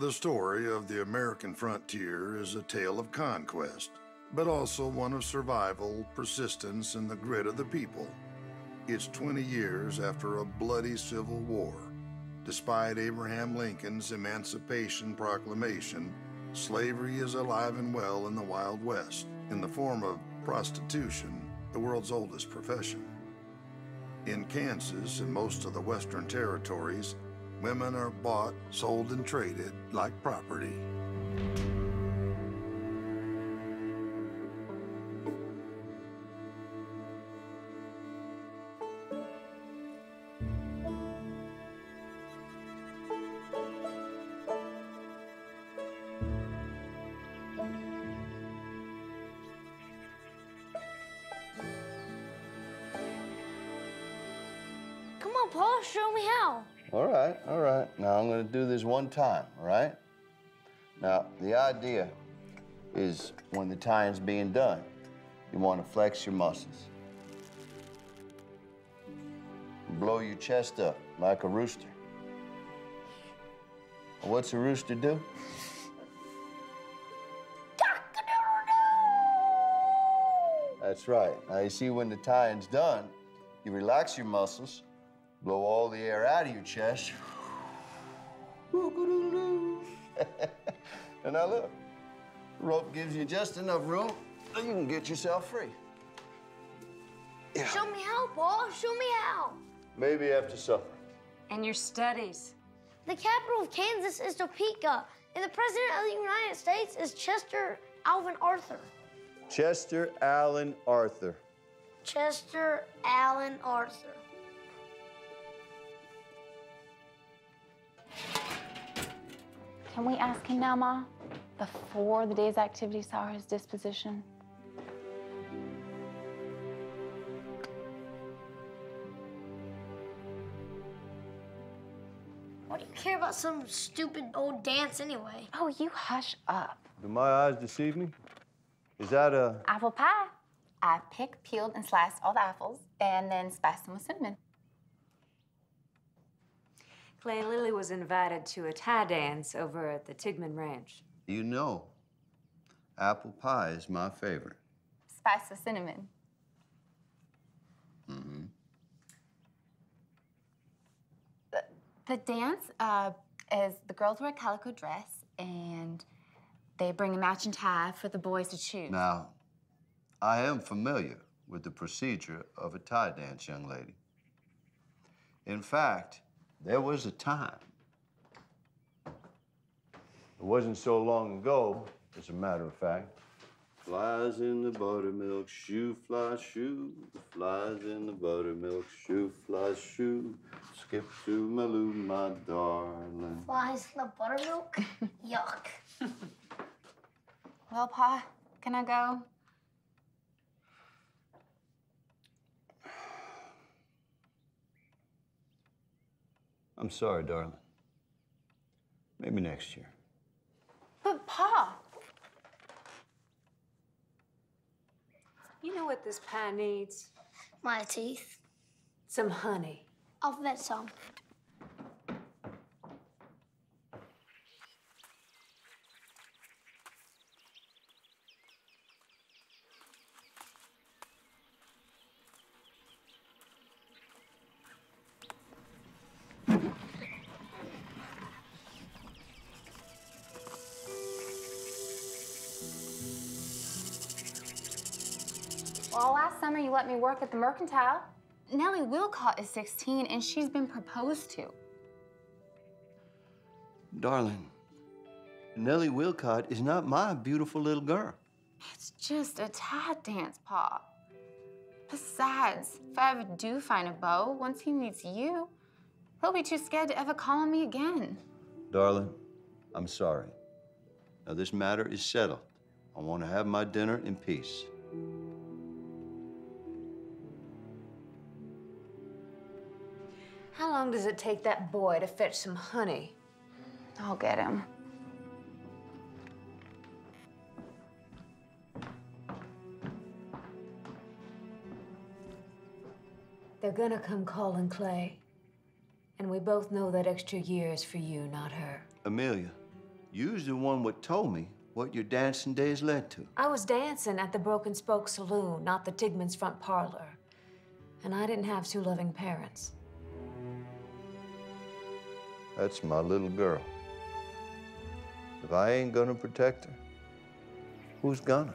The story of the American frontier is a tale of conquest, but also one of survival, persistence, and the grit of the people. It's 20 years after a bloody civil war. Despite Abraham Lincoln's Emancipation Proclamation, slavery is alive and well in the Wild West in the form of prostitution, the world's oldest profession. In Kansas and most of the western territories, women are bought, sold, and traded like property. I'm going to do this one time, right? Now, the idea is when the tying's being done, you want to flex your muscles. Blow your chest up like a rooster. What's a rooster do? That's right. Now, you see, when the tying's done, you relax your muscles, blow all the air out of your chest. and now look, rope gives you just enough room that you can get yourself free. Show me how, Paul. Show me how. Maybe after supper. And your studies. The capital of Kansas is Topeka, and the president of the United States is Chester Alvin Arthur. Chester Alan Arthur. Chester Alan Arthur. Can we ask him now, Ma? Before the day's activity saw his disposition? What do you care about some stupid old dance anyway? Oh, you hush up. Do my eyes deceive me? Is that a. Apple pie. I picked, peeled, and sliced all the apples and then spiced them with cinnamon. Clay Lily was invited to a tie dance over at the Tigman Ranch. You know, apple pie is my favorite. Spiced with cinnamon. Mm-hmm. The, the dance uh, is the girls wear a calico dress and they bring a matching tie for the boys to choose. Now, I am familiar with the procedure of a tie dance, young lady. In fact, there was a time. It wasn't so long ago, as a matter of fact. Flies in the buttermilk shoo, fly shoo. Flies in the buttermilk shoo, fly shoo. Skip to My Lou, my darling. Flies in the buttermilk? Yuck. Well, Pa, can I go? I'm sorry, darling. Maybe next year. But, Pa, You know what this pie needs? My teeth. Some honey. I'll bet some. Let me work at the mercantile. Nellie Wilcott is 16 and she's been proposed to. Darling, Nellie Wilcott is not my beautiful little girl. It's just a tad dance, Pa. Besides, if I ever do find a beau, once he meets you, he'll be too scared to ever call on me again. Darling, I'm sorry. Now, this matter is settled. I want to have my dinner in peace. How long does it take that boy to fetch some honey? I'll get him. They're gonna come calling Clay. And we both know that extra year is for you, not her. Amelia, You's the one what told me what your dancing days led to. I was dancing at the Broken Spoke Saloon, not the Tigman's front parlor. And I didn't have two loving parents. That's my little girl. If I ain't gonna protect her, who's gonna?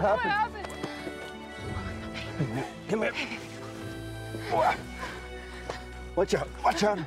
What happened? happened? Come here. Wha- Watch out. Watch out.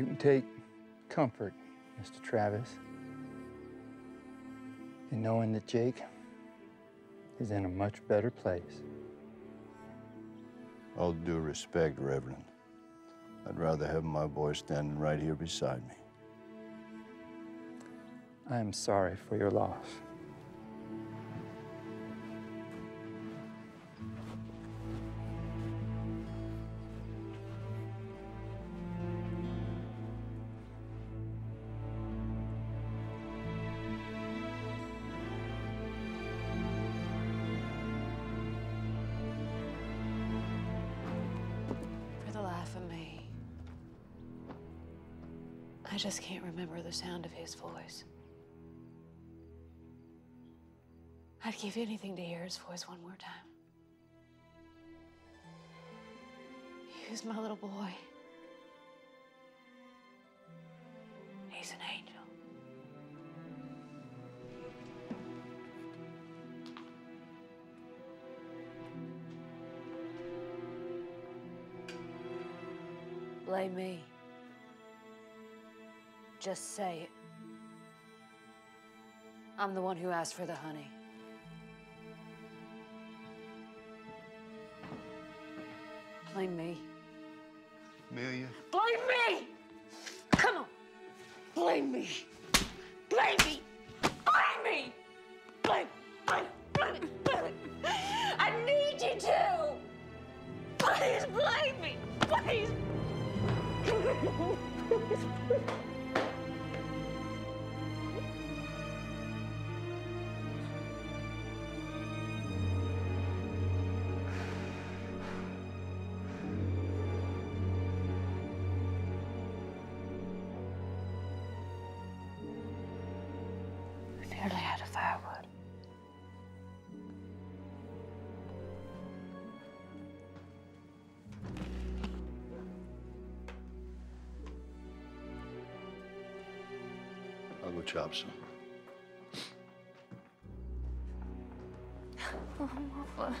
You can take comfort, Mr. Travis, in knowing that Jake is in a much better place. All due respect, Reverend. I'd rather have my boy standing right here beside me. I am sorry for your loss. just can't remember the sound of his voice. I'd give anything to hear his voice one more time. He was my little boy. Just say it. I'm the one who asked for the honey. Blame me. Amelia? Blame me! Come on! Blame me! Blame me! Chop some. Oh, Mama.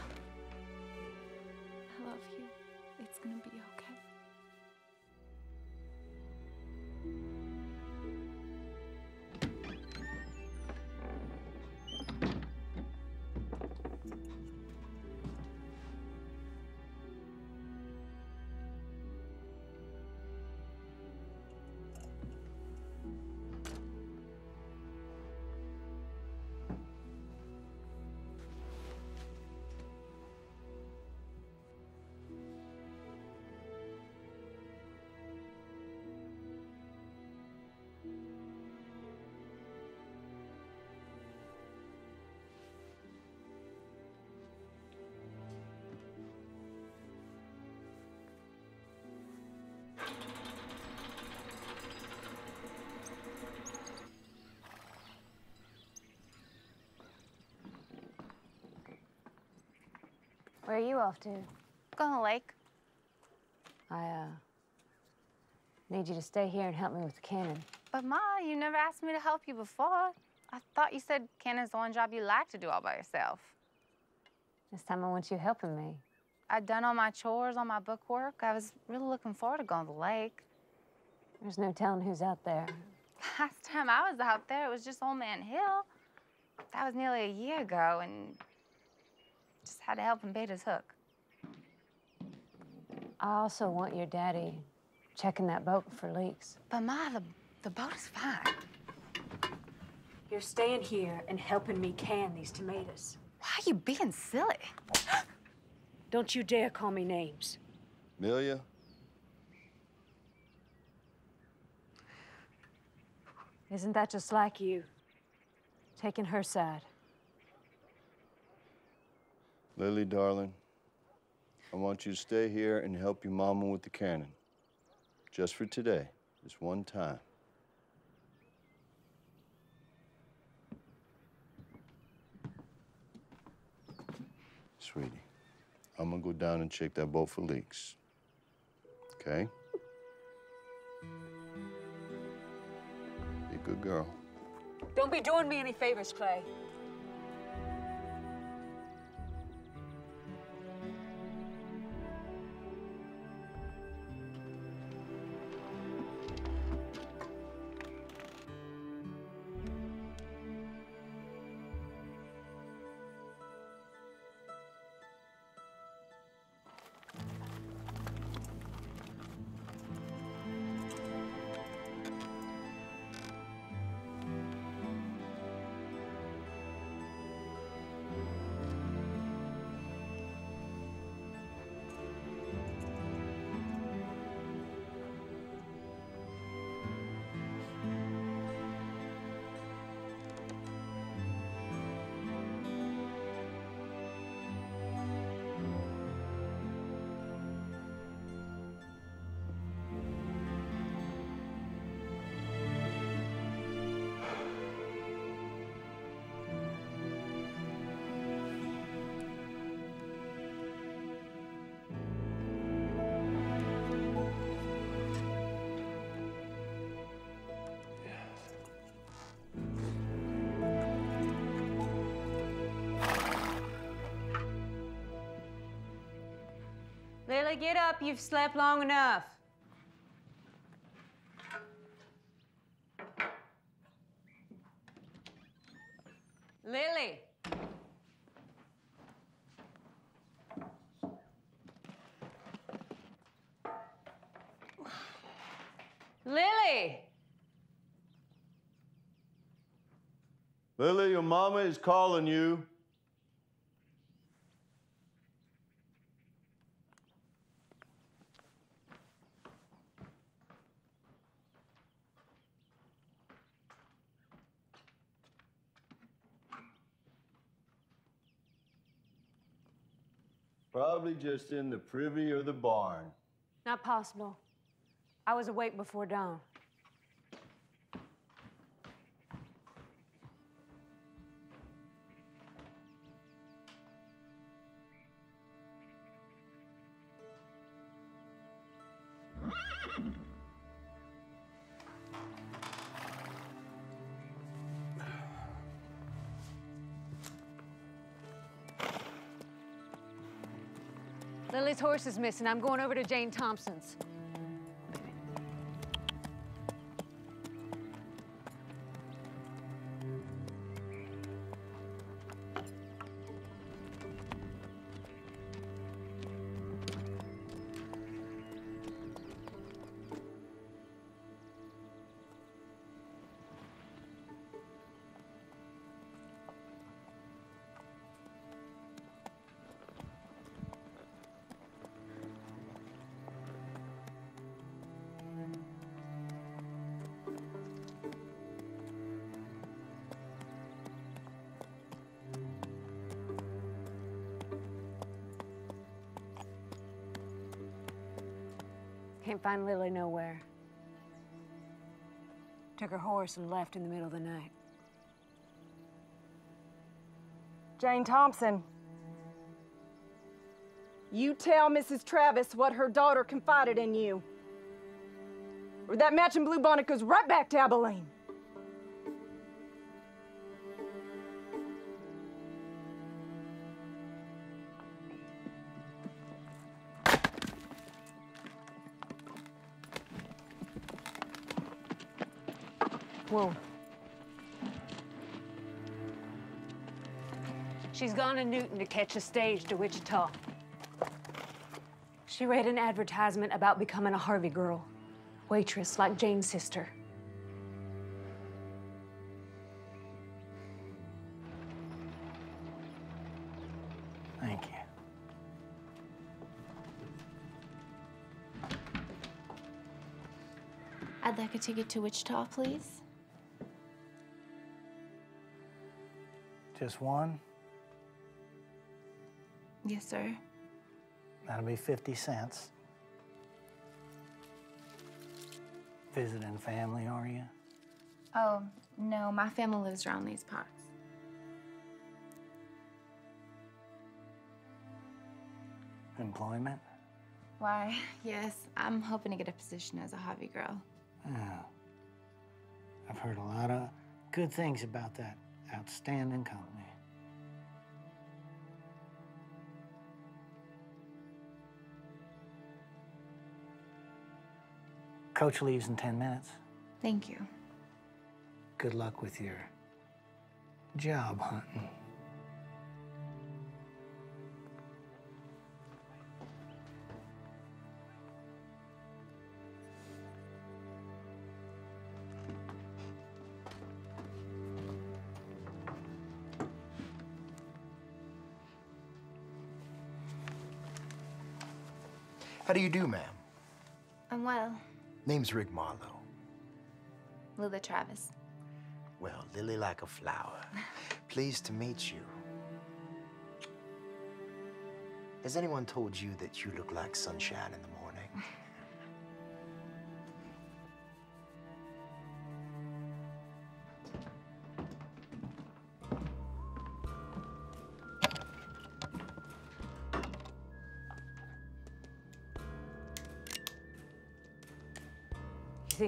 Where are you off to? Go to the lake. I, uh, need you to stay here and help me with the cannon. But Ma, you never asked me to help you before. I thought you said cannon's the one job you like to do all by yourself. This time I want you helping me. I'd done all my chores, all my book work. I was really looking forward to going to the lake. There's no telling who's out there. Last time I was out there, it was just Old Man Hill. That was nearly a year ago, and just had to help him bait his hook. I also want your daddy checking that boat for leaks. But Ma, the, the boat is fine. You're staying here and helping me can these tomatoes. Why are you being silly? Don't you dare call me names. Amelia? Isn't that just like you? Taking her side. Lily, darling, I want you to stay here and help your mama with the cannon. Just for today, just one time. Sweetie, I'm gonna go down and check that boat for leaks. Okay? Be a good girl. Don't be doing me any favors, Clay. Lily, get up. You've slept long enough. Lily. Lily. Lily, your mama is calling you. Probably just in the privy or the barn. Not possible. I was awake before dawn. Horse is missing. I'm going over to Jane Thompson's. Find Lily nowhere. Took her horse and left in the middle of the night. Jane Thompson. You tell Mrs. Travis what her daughter confided in you. Or that matching blue bonnet goes right back to Abilene. She's gone to Newton to catch a stage to Wichita. She read an advertisement about becoming a Harvey girl, waitress like Jane's sister. Thank you. I'd like a ticket to Wichita, please. Just one? Yes, sir. That'll be 50 cents. Visiting family, are you? Oh, no, my family lives around these parts. Employment? Why, yes, I'm hoping to get a position as a Harvey girl. Yeah. I've heard a lot of good things about that outstanding company. Coach leaves in 10 minutes. Thank you. Good luck with your job hunting. How do you do, ma'am? I'm well. Name's Rick Marlowe. Lila Travis. Well, lily like a flower. Pleased to meet you. Has anyone told you that you look like sunshine in the morning?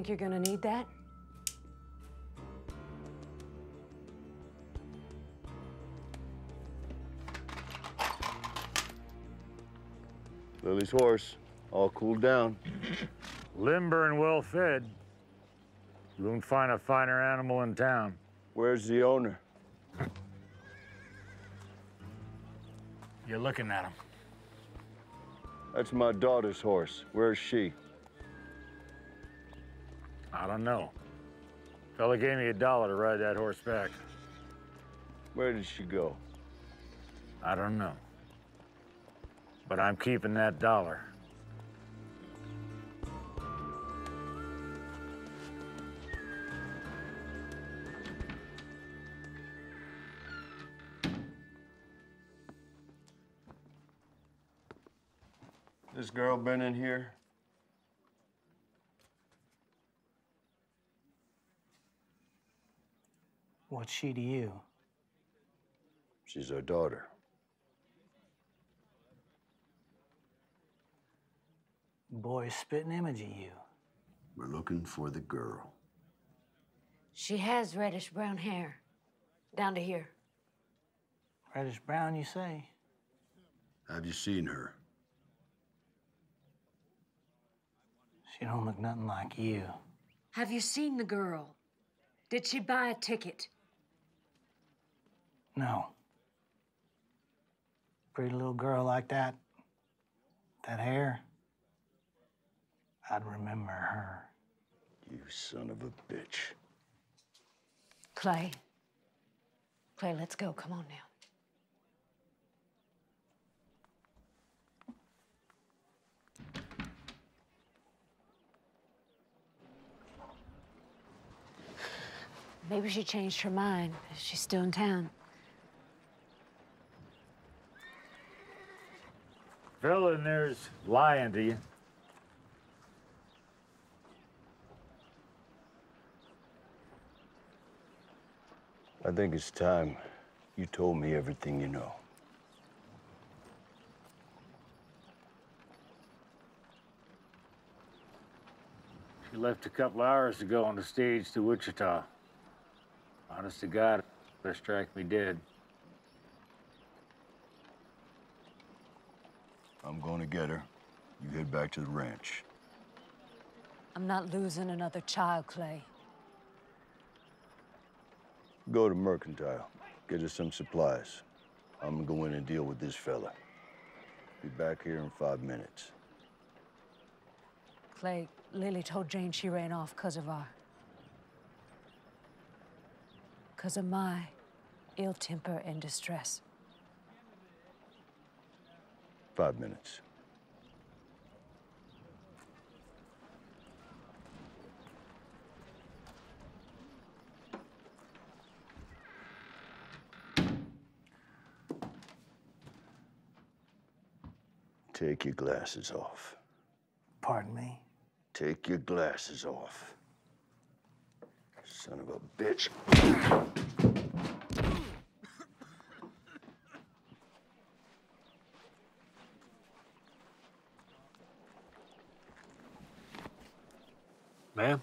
Think you're gonna need that? Lily's horse, all cooled down. Limber and well fed. You won't find a finer animal in town. Where's the owner? You're looking at him. That's my daughter's horse. Where's she? I don't know. Fella gave me a dollar to ride that horse back. Where did she go? I don't know. But I'm keeping that dollar. This girl been in here? What's she to you? She's our daughter. Boy's spitting image of you. We're looking for the girl. She has reddish brown hair. Down to here. Reddish brown, you say? Have you seen her? She don't look nothing like you. Have you seen the girl? Did she buy a ticket? No. Pretty little girl like that. That hair. I'd remember her. You son of a bitch. Clay. Clay, let's go. Come on now. Maybe she changed her mind. She's still in town. Fella in there's lying to you. I think it's time you told me everything you know. She left a couple hours ago on the stage to Wichita. Honest to God, they strike me dead. I'm going to get her. You head back to the ranch. I'm not losing another child, Clay. Go to Mercantile. Get us some supplies. I'm gonna go in and deal with this fella. Be back here in five minutes. Clay, Lily told Jane she ran off because of our. because of my ill temper and distress. Five minutes. Take your glasses off. Pardon me? Take your glasses off. Son of a bitch. Ma'am?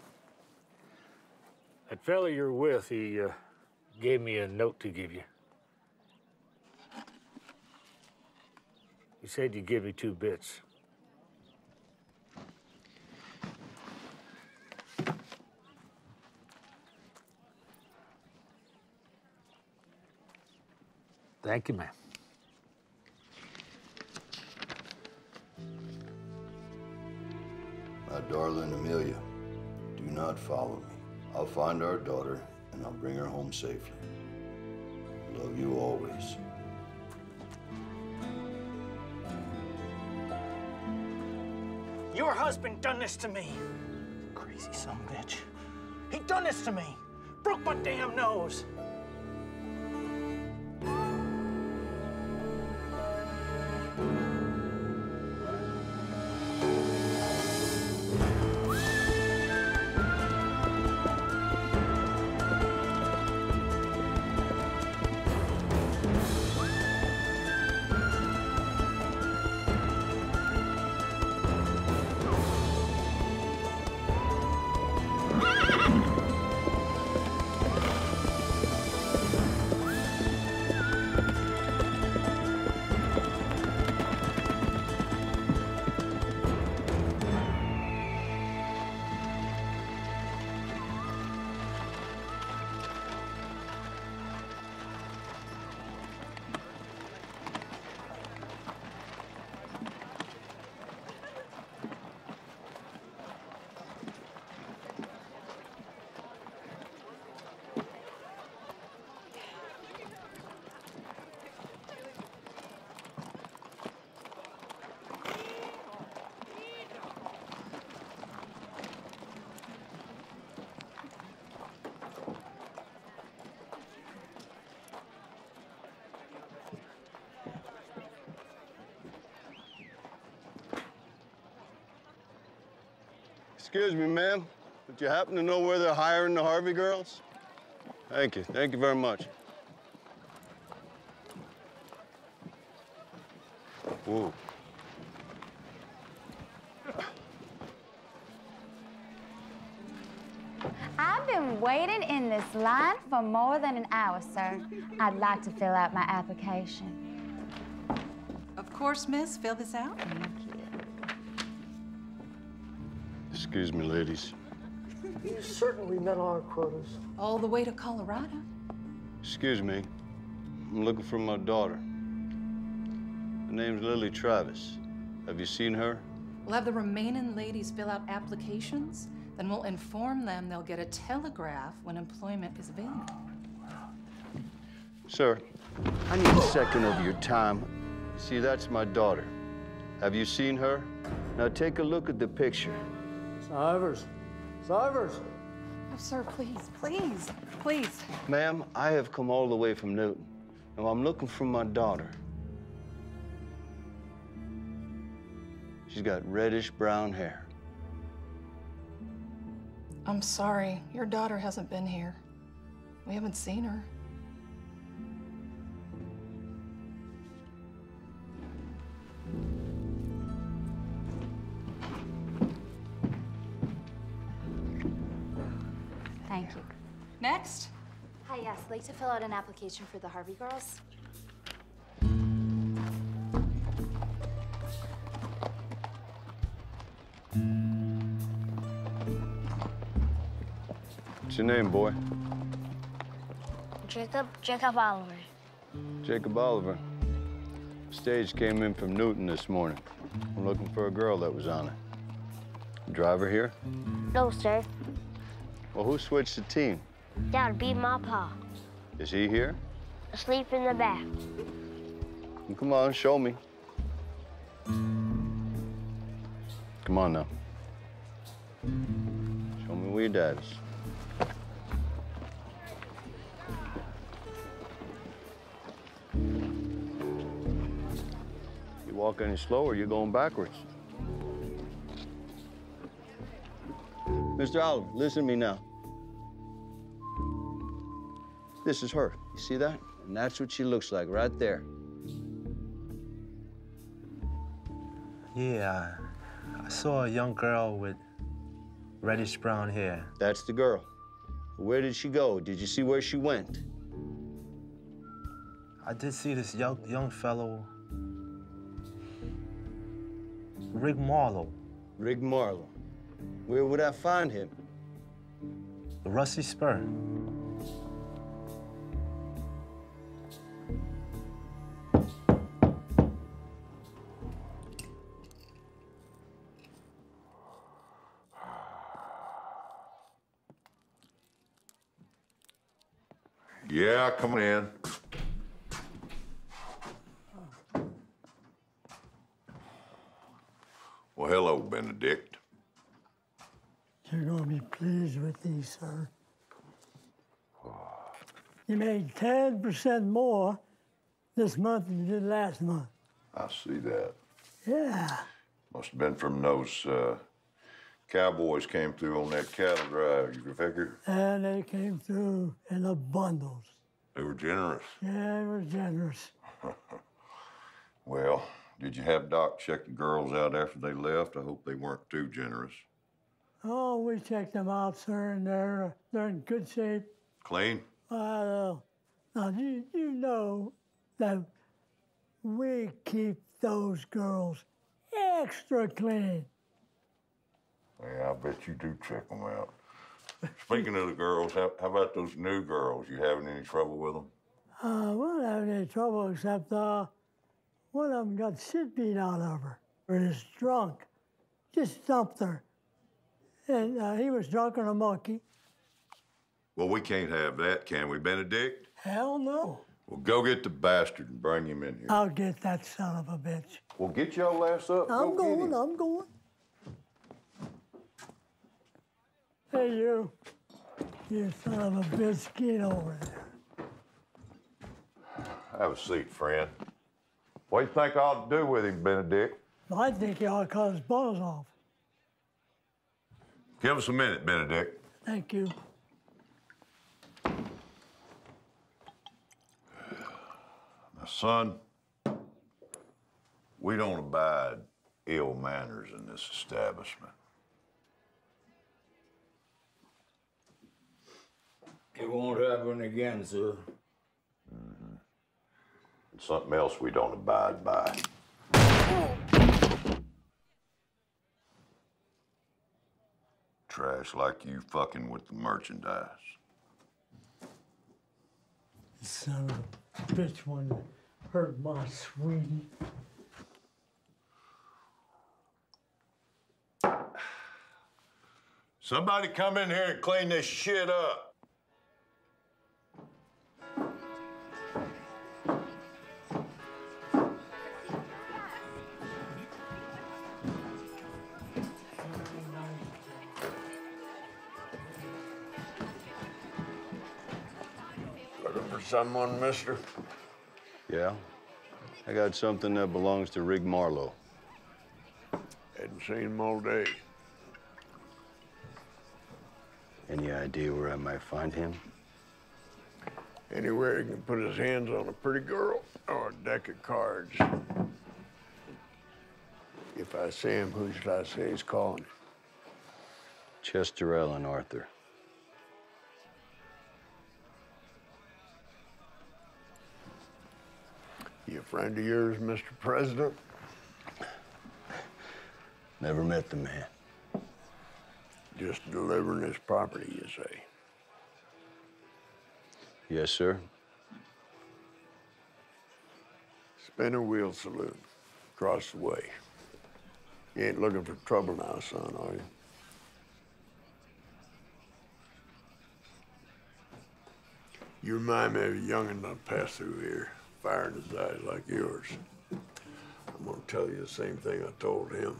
That fella you're with, he uh, gave me a note to give you. He said you'd give me two bits. Thank you, ma'am. My darling Amelia, do not follow me. I'll find our daughter and I'll bring her home safely. Love you always. Your husband done this to me. Crazy son bitch. He done this to me. Broke my damn nose. Excuse me, ma'am, but you happen to know where they're hiring the Harvey girls? Thank you. Thank you very much. Whoa. I've been waiting in this line for more than an hour, sir. I'd like to fill out my application. Of course, miss. Fill this out. Excuse me, ladies. You certainly met our quotas. All the way to Colorado. Excuse me. I'm looking for my daughter. Her name's Lily Travis. Have you seen her? We'll have the remaining ladies fill out applications. Then we'll inform them they'll get a telegraph when employment is available. Sir, I need a second of your time. See, that's my daughter. Have you seen her? Now take a look at the picture. Sivers. Sivers. Oh, sir, please, please, please. Ma'am, I have come all the way from Newton. Now I'm looking for my daughter. She's got reddish brown hair. I'm sorry. Your daughter hasn't been here. We haven't seen her. Thank you. Next. Hi, yes. I'd like to fill out an application for the Harvey girls. What's your name, boy? Jacob, Jacob Oliver. Jacob Oliver. Stage came in from Newton this morning. I'm looking for a girl that was on it. Driver here? No, sir. Well, who switched the team? That'd be my pa. Is he here? Asleep in the back. Well, come on, show me. Come on now. Show me where your dad is. You walk any slower, you're going backwards. Mr. Oliver, listen to me now. This is her. You see that? And that's what she looks like right there. Yeah, I saw a young girl with reddish brown hair. That's the girl. Where did she go? Did you see where she went? I did see this young young fellow, Rick Marlowe. Rick Marlowe. Where would I find him? The Rusty Spur. Yeah, come on in. Well, hello, Benedict. You're going to be pleased with these, sir. You made 10% more this month than you did last month. I see that. Yeah. Must have been from those uh, cowboys came through on that cattle drive. You figure And they came through in the bundles. they were generous. Yeah, they were generous. Well, did you have Doc check the girls out after they left? I hope they weren't too generous. Oh, we checked them out, sir, and they're, they're in good shape. Clean? Uh, now, you, you know that we keep those girls extra clean. Yeah, I bet you do check them out. Speaking of the girls, how, how about those new girls? You having any trouble with them? Uh, we don't have any trouble except uh, one of them got shit beat out of her. Or is drunk. Just dumped her. And uh, he was drunk on a monkey. Well, we can't have that, can we, Benedict? Hell no. Well, go get the bastard and bring him in here. I'll get that son of a bitch. Well, get your ass up. I'm Go going. I'm going. Hey, you. You son of a bitch, get over there. Have a seat, friend. What do you think I'll do with him, Benedict? I think you ought to cut his balls off. Give us a minute, Benedict. Thank you. Now, son, we don't abide ill manners in this establishment. It won't happen again, sir. And something else we don't abide by. Trash like you fucking with the merchandise. Son of a bitch one that hurt my sweetie. Somebody come in here and clean this shit up. Someone, mister? Yeah? I got something that belongs to Rig Marlowe. Hadn't seen him all day. Any idea where I might find him? Anywhere he can put his hands on a pretty girl or a deck of cards. If I see him, who should I say is calling? Chester Alan Arthur. You a friend of yours, Mr. President? Never met the man. Just delivering his property, you say? Yes, sir. Spinner Wheel Saloon, across the way. You ain't looking for trouble now, son, are you? You remind me of a young'un that passed through here, fire in his eyes like yours. I'm gonna tell you the same thing I told him.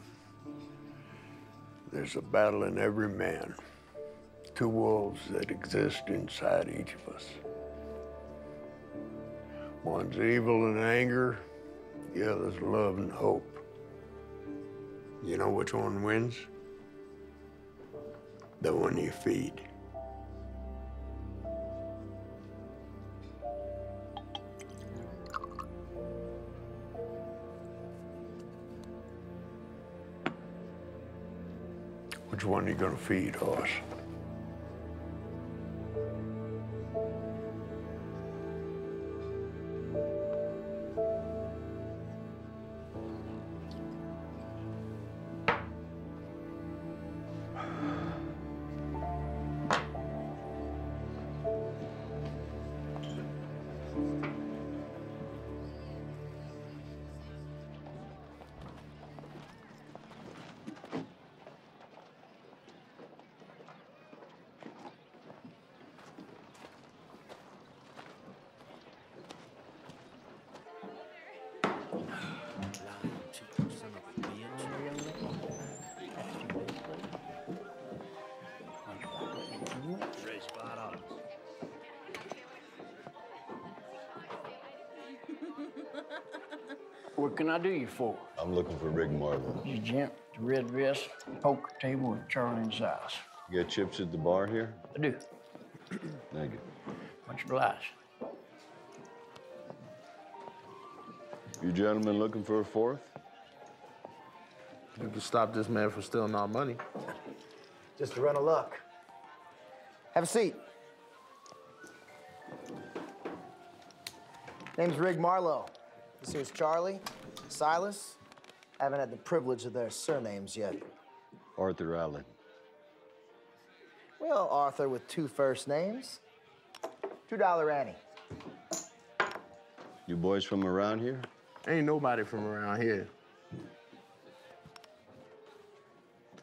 There's a battle in every man, two wolves that exist inside each of us. One's evil and anger, the other's love and hope. You know which one wins? The one you feed. Which one are you gonna feed, Hoss? Can I do you for? I'm looking for Rig Marlowe. You gent, the red vest, poker table, and Charlie's house. You got chips at the bar here? I do. Thank you. Much obliged. You gentlemen looking for a fourth? You can stop this man from stealing our money. Just a run of luck. Have a seat. Name's Rig Marlowe. This here's Charlie, Silas. I Haven't had the privilege of their surnames yet. Arthur Allen. Well, Arthur with two first names. Two dollar Annie. You boys from around here? Ain't nobody from around here.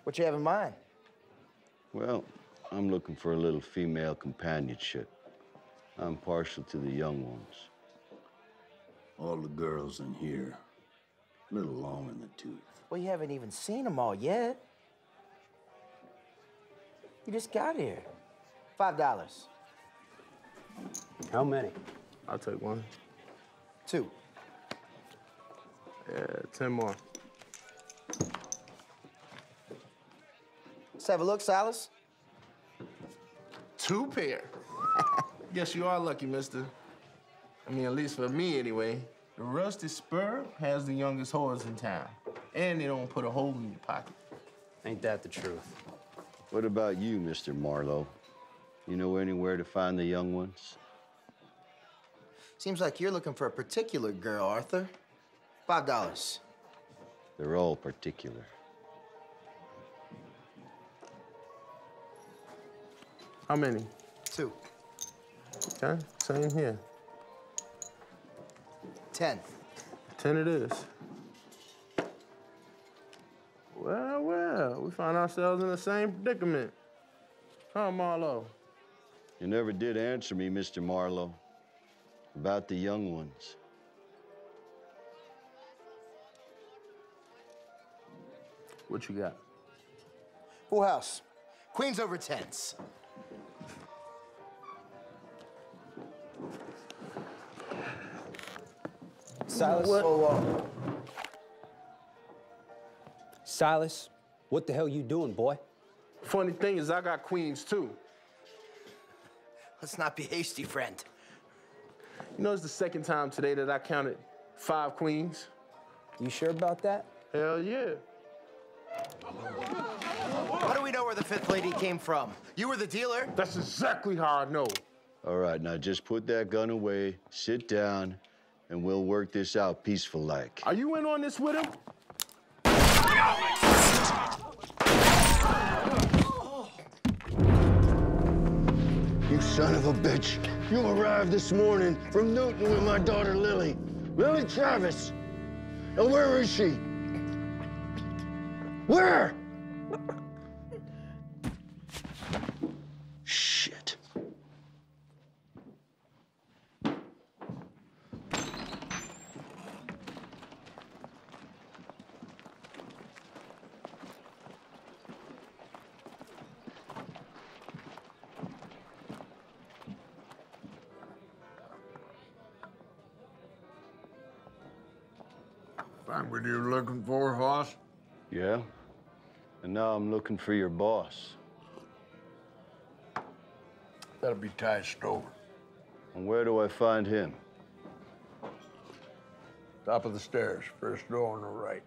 What you have in mind? Well, I'm looking for a little female companionship. I'm partial to the young ones. All the girls in here, a little long in the tooth. Well, you haven't even seen them all yet. You just got here. Five dollars. How many? I'll take one. Two. Yeah, ten more. Let's have a look, Silas. Two pair. Guess you are lucky, mister. I mean, at least for me anyway. The Rusty Spur has the youngest horse in town. And they don't put a hole in your pocket. Ain't that the truth? What about you, Mr. Marlowe? You know anywhere to find the young ones? Seems like you're looking for a particular girl, Arthur. Five dollars. They're all particular. How many? Two. Okay, same here. Ten. Ten it is. Well, well, we find ourselves in the same predicament. Huh, Marlowe? You never did answer me, Mr. Marlowe, about the young ones. What you got? Full house. Queens over tens. Silas? Whoa, whoa. Silas, what the hell you doing, boy? Funny thing is, I got queens too. Let's not be hasty, friend. You know, it's the second time today that I counted five queens. You sure about that? Hell yeah. How do we know where the fifth lady came from? You were the dealer? That's exactly how I know. All right, now just put that gun away, sit down, and we'll work this out peaceful like. Are you in on this with him? You son of a bitch. You arrived this morning from Newton with my daughter Lily. Lily Travis. Now where is she? Where? Looking for your boss. That'll be Ty Stover. And where do I find him? Top of the stairs, first door on the right.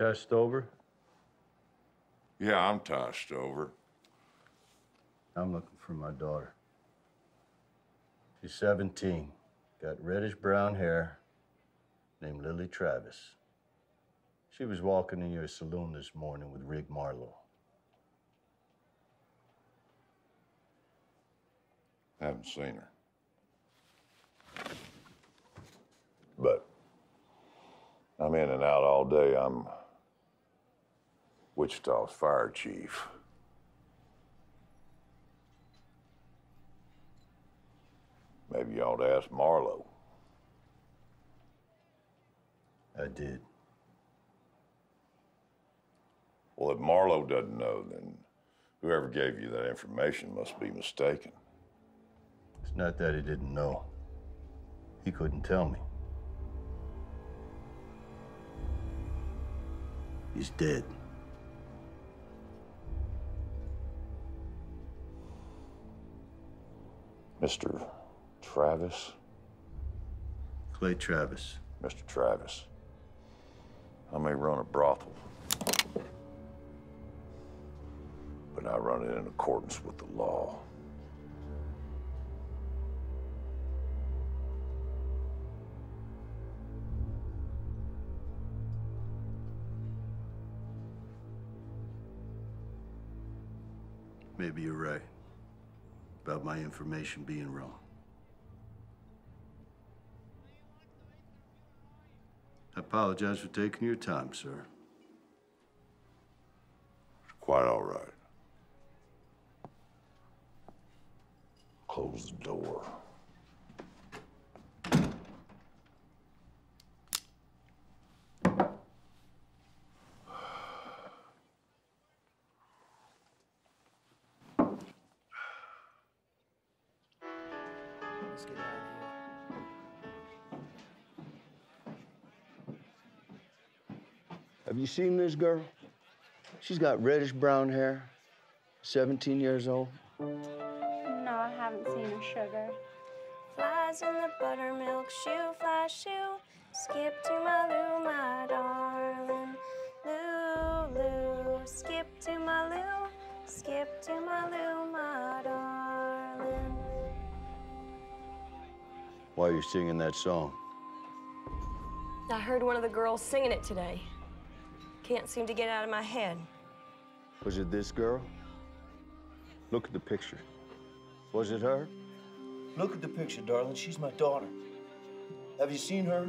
Ty Stover? Yeah, I'm Ty Stover. I'm looking for my daughter. She's 17, got reddish brown hair, named Lily Travis. She was walking in your saloon this morning with Rig Marlowe. Haven't seen her. But I'm in and out all day. I'm Wichita's fire chief. Maybe you ought to ask Marlowe. I did. Well, if Marlowe doesn't know, then whoever gave you that information must be mistaken. It's not that he didn't know. He couldn't tell me. He's dead. Mr. Travis? Clay Travis. Mr. Travis. I may run a brothel, but I run it in accordance with the law. Maybe you're right about my information being wrong. I apologize for taking your time, sir. It's quite all right. Close the door. You seen this girl? She's got reddish brown hair, 17 years old. No, I haven't seen her, sugar. Flies in the buttermilk shoo, fly shoo. Skip to my Lou, my darling. Lou, Lou. Skip to my Lou, skip to my Lou, my darling. Why are you singing that song? I heard one of the girls singing it today. Can't seem to get out of my head. Was it this girl? Look at the picture. Was it her? Look at the picture, darling. She's my daughter. Have you seen her?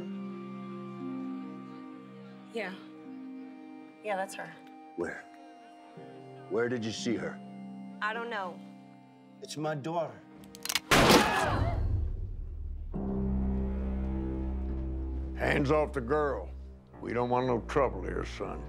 Yeah. Yeah, that's her. Where? Where did you see her? I don't know. It's my daughter. Hands off the girl. We don't want no trouble here, son.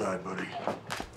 Outside, buddy.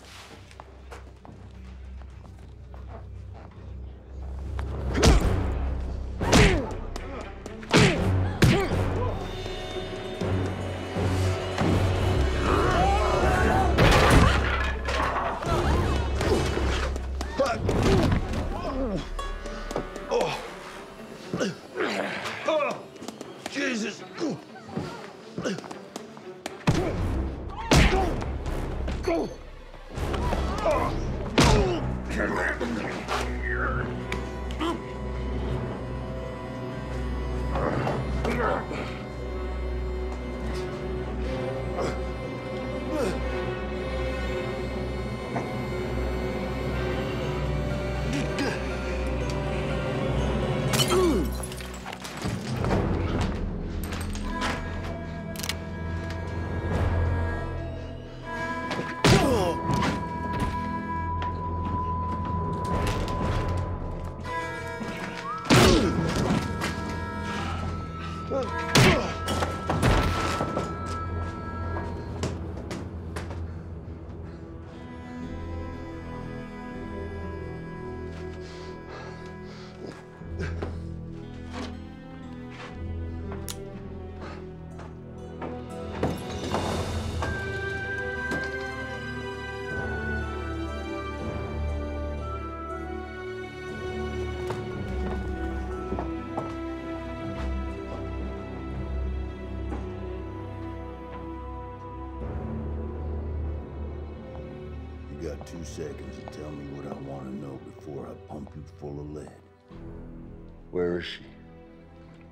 Two seconds to tell me what I want to know before I pump you full of lead. Where is she?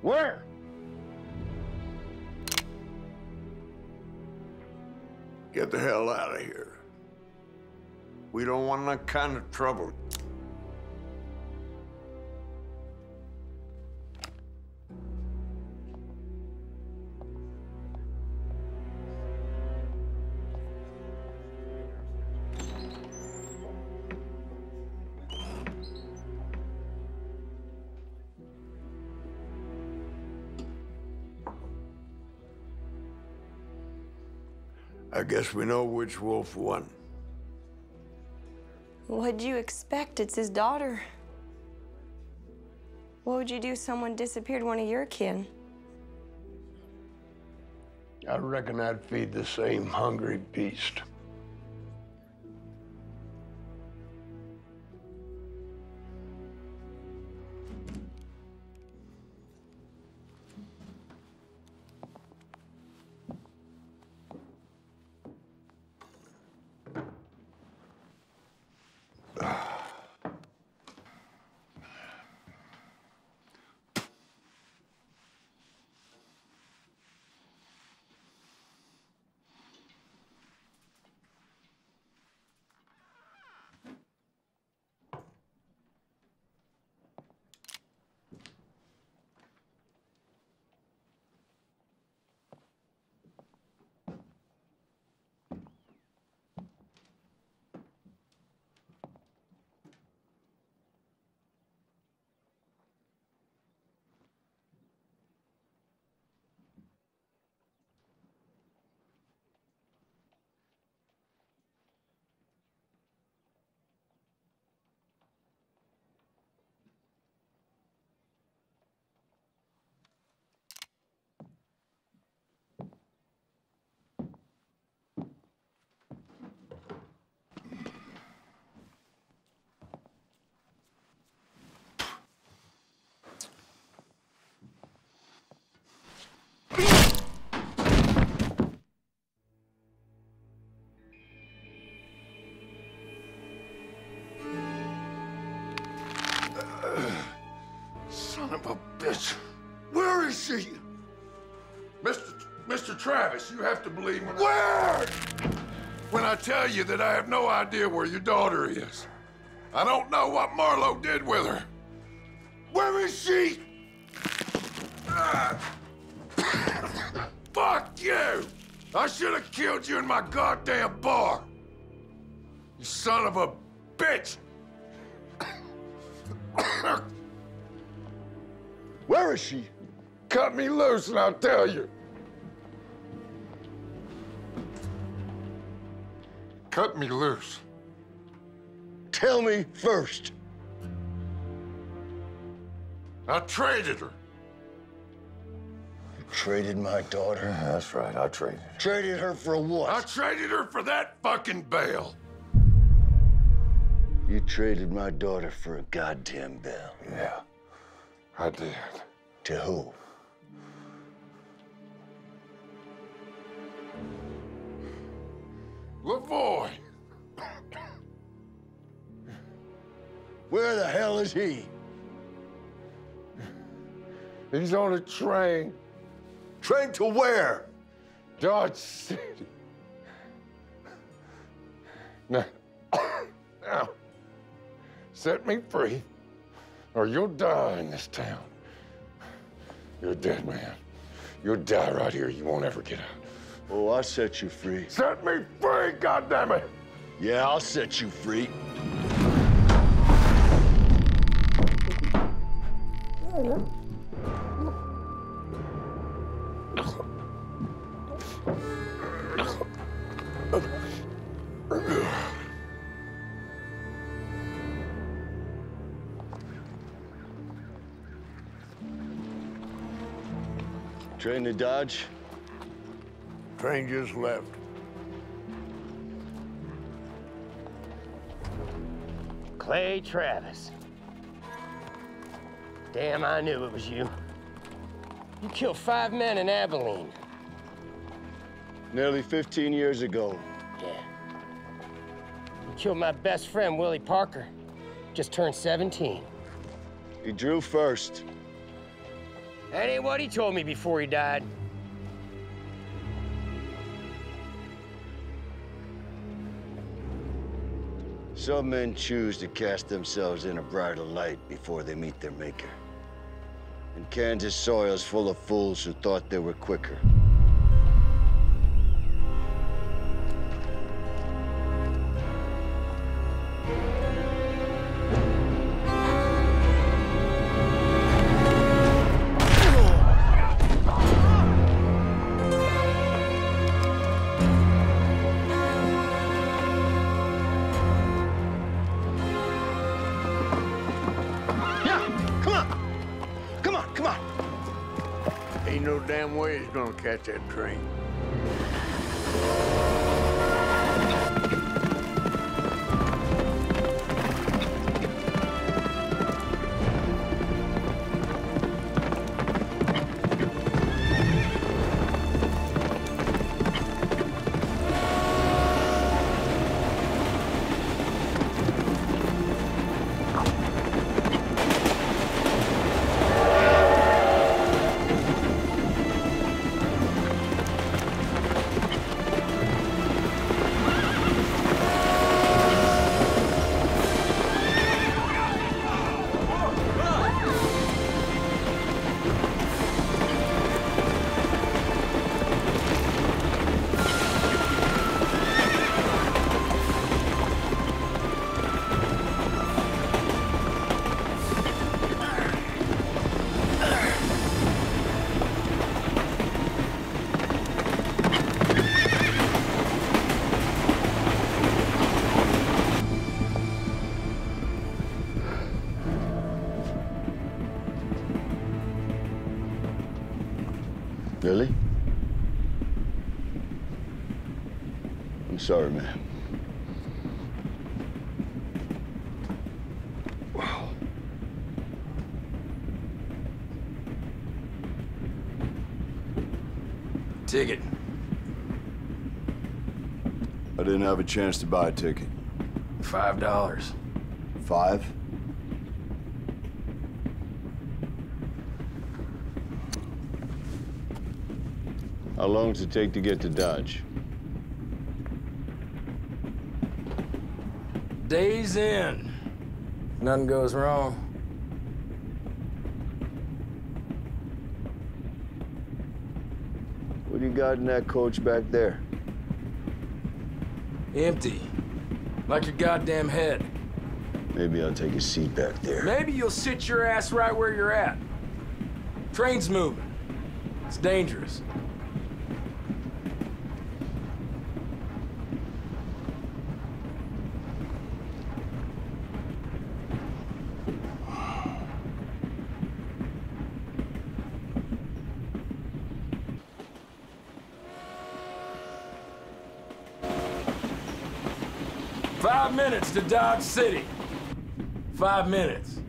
Where? Get the hell out of here. We don't want that kind of trouble. Guess we know which wolf won. What'd you expect? It's his daughter. What would you do if someone disappeared one of your kin? I reckon I'd feed the same hungry beast. Travis, you have to believe me. Where? When I tell you that I have no idea where your daughter is. I don't know what Marlowe did with her. Where is she? Ah. Fuck you! I should have killed you in my goddamn bar. You son of a bitch! Where is she? Cut me loose and I'll tell you. Cut me loose. Tell me first. I traded her. You traded my daughter? that's right, I traded her. Traded her for what? I traded her for that fucking bell. You traded my daughter for a goddamn bell. Yeah, I did. To who? Where the hell is he? He's on a train. Train to where? Dodge City. Now, now, set me free, or you'll die in this town. You're a dead man. You'll die right here. You won't ever get out. Oh, I'll set you free. Set me free, goddammit! Yeah, I'll set you free. Train to Dodge? Train just left. Clay Travis. Damn, I knew it was you. You killed five men in Abilene. Nearly 15 years ago. Yeah. You killed my best friend, Willie Parker. Just turned 17. He drew first. That ain't what he told me before he died. Some men choose to cast themselves in a brighter light before they meet their maker. And Kansas soil's full of fools who thought they were quicker. Sorry, man. Ticket. I didn't have a chance to buy a ticket. Five dollars. Five? How long does it take to get to Dodge? Days in. Nothing goes wrong. What do you got in that coach back there? Empty. Like your goddamn head. Maybe I'll take a seat back there. Maybe you'll sit your ass right where you're at. Train's moving. It's dangerous. Five minutes to Dodge City. Five minutes.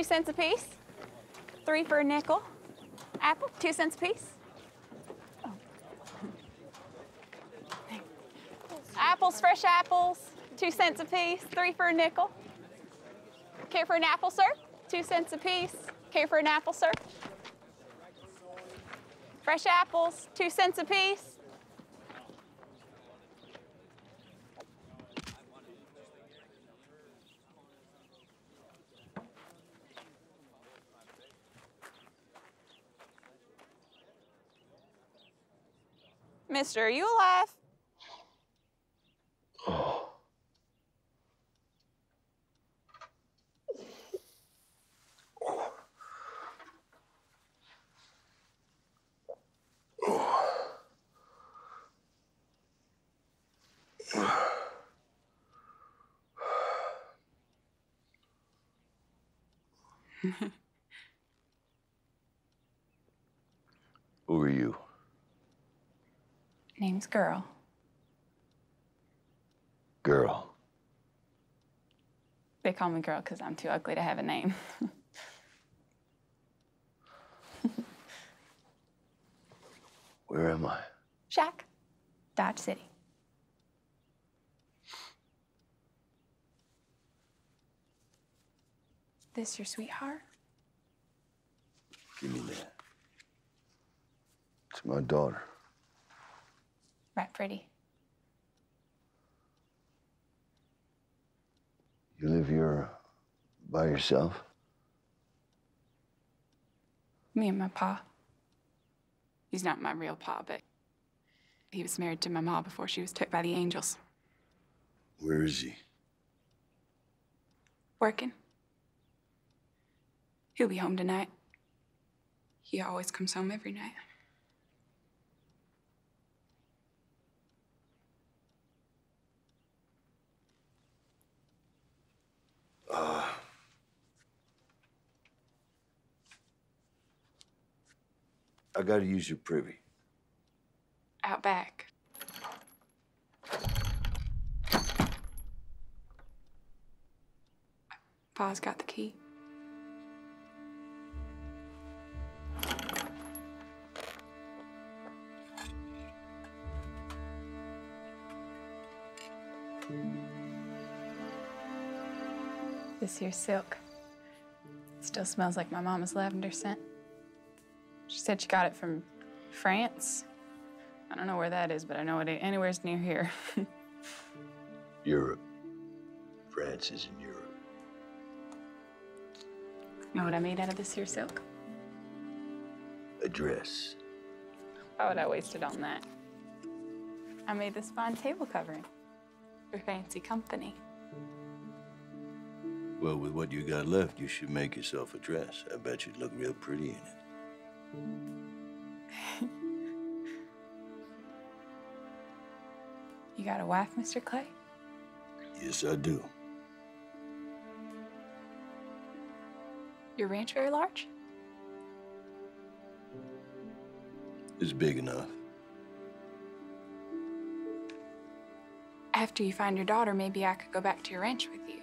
Two cents a piece. Three for a nickel. Apple, two cents a piece. Oh. Apples, fresh apples, two cents a piece. Three for a nickel. Care for an apple, sir? Two cents a piece. Care for an apple, sir? Fresh apples, two cents a piece. Mister, are you alive? Who are you? Name's Girl. Girl. They call me Girl because I'm too ugly to have a name. Where am I? Shack, Dodge City. This your sweetheart? Give me that. It's my daughter. Pretty. You live here by yourself? Me and my pa. He's not my real pa, but he was married to my ma before she was took by the angels. Where is he? Working. He'll be home tonight. He always comes home every night. Uh, I gotta use your privy. Out back. Pa's got the key. This here's silk. Still smells like my mama's lavender scent. She said she got it from France. I don't know where that is, but I know it ain't anywhere's near here. Europe. France is in Europe. know what I made out of this here silk? A dress. Why would I waste it on that? I made this fine table covering for fancy company. Well, with what you got left, you should make yourself a dress. I bet you'd look real pretty in it. You got a wife, Mr. Clay? Yes, I do. Your ranch very large? It's big enough. After you find your daughter, maybe I could go back to your ranch with you.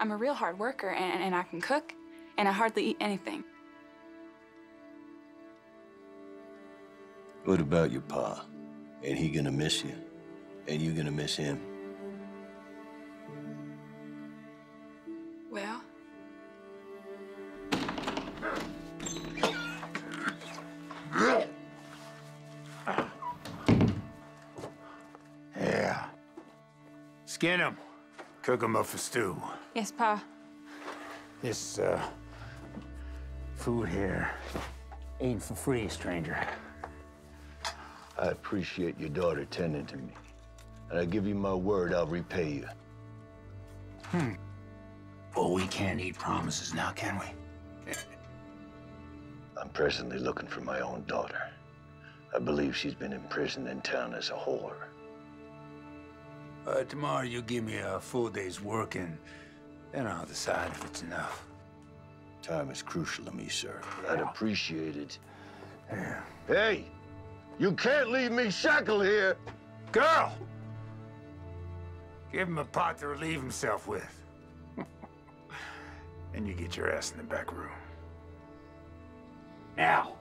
I'm a real hard worker, and, and I can cook, and I hardly eat anything. What about your pa? Ain't he gonna miss you? Ain't you gonna miss him? Cook them up for stew. yes, Pa. This, uh, food here ain't for free, stranger. I appreciate your daughter tending to me. And I give you my word I'll repay you. Hmm. Well, we can't eat promises now, can we? I'm presently looking for my own daughter. I believe she's been imprisoned in town as a whore. Uh, tomorrow you give me a full day's work and then I'll decide if it's enough. Time is crucial to me, sir. I'd appreciate it. Yeah. Hey! You can't leave me shackled here! Girl! Give him a pot to relieve himself with. and you get your ass in the back room. Now!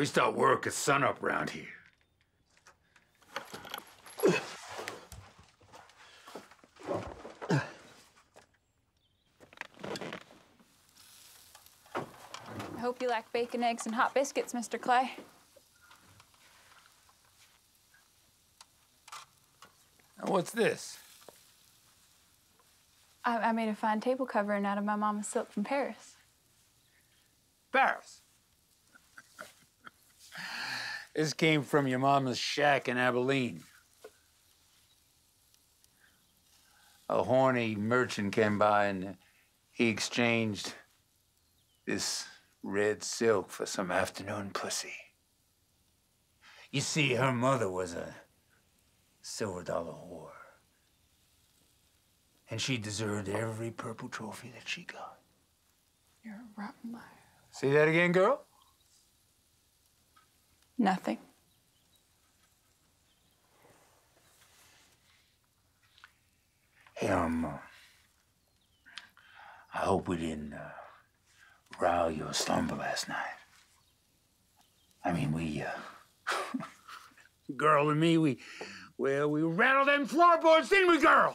We start work at sunup around here. I hope you like bacon, eggs, and hot biscuits, Mr. Clay. And what's this? I, I made a fine table covering out of my mama's silk from Paris. Paris. This came from your mama's shack in Abilene. A horny merchant came by and he exchanged this red silk for some afternoon pussy. You see, her mother was a silver dollar whore. And she deserved every purple trophy that she got. You're a rotten liar. Say that again, girl? Nothing. Hey, um, uh, I hope we didn't uh, your slumber last night. I mean, we, uh, girl and me, we, well, we rattled them floorboards, didn't we, girl?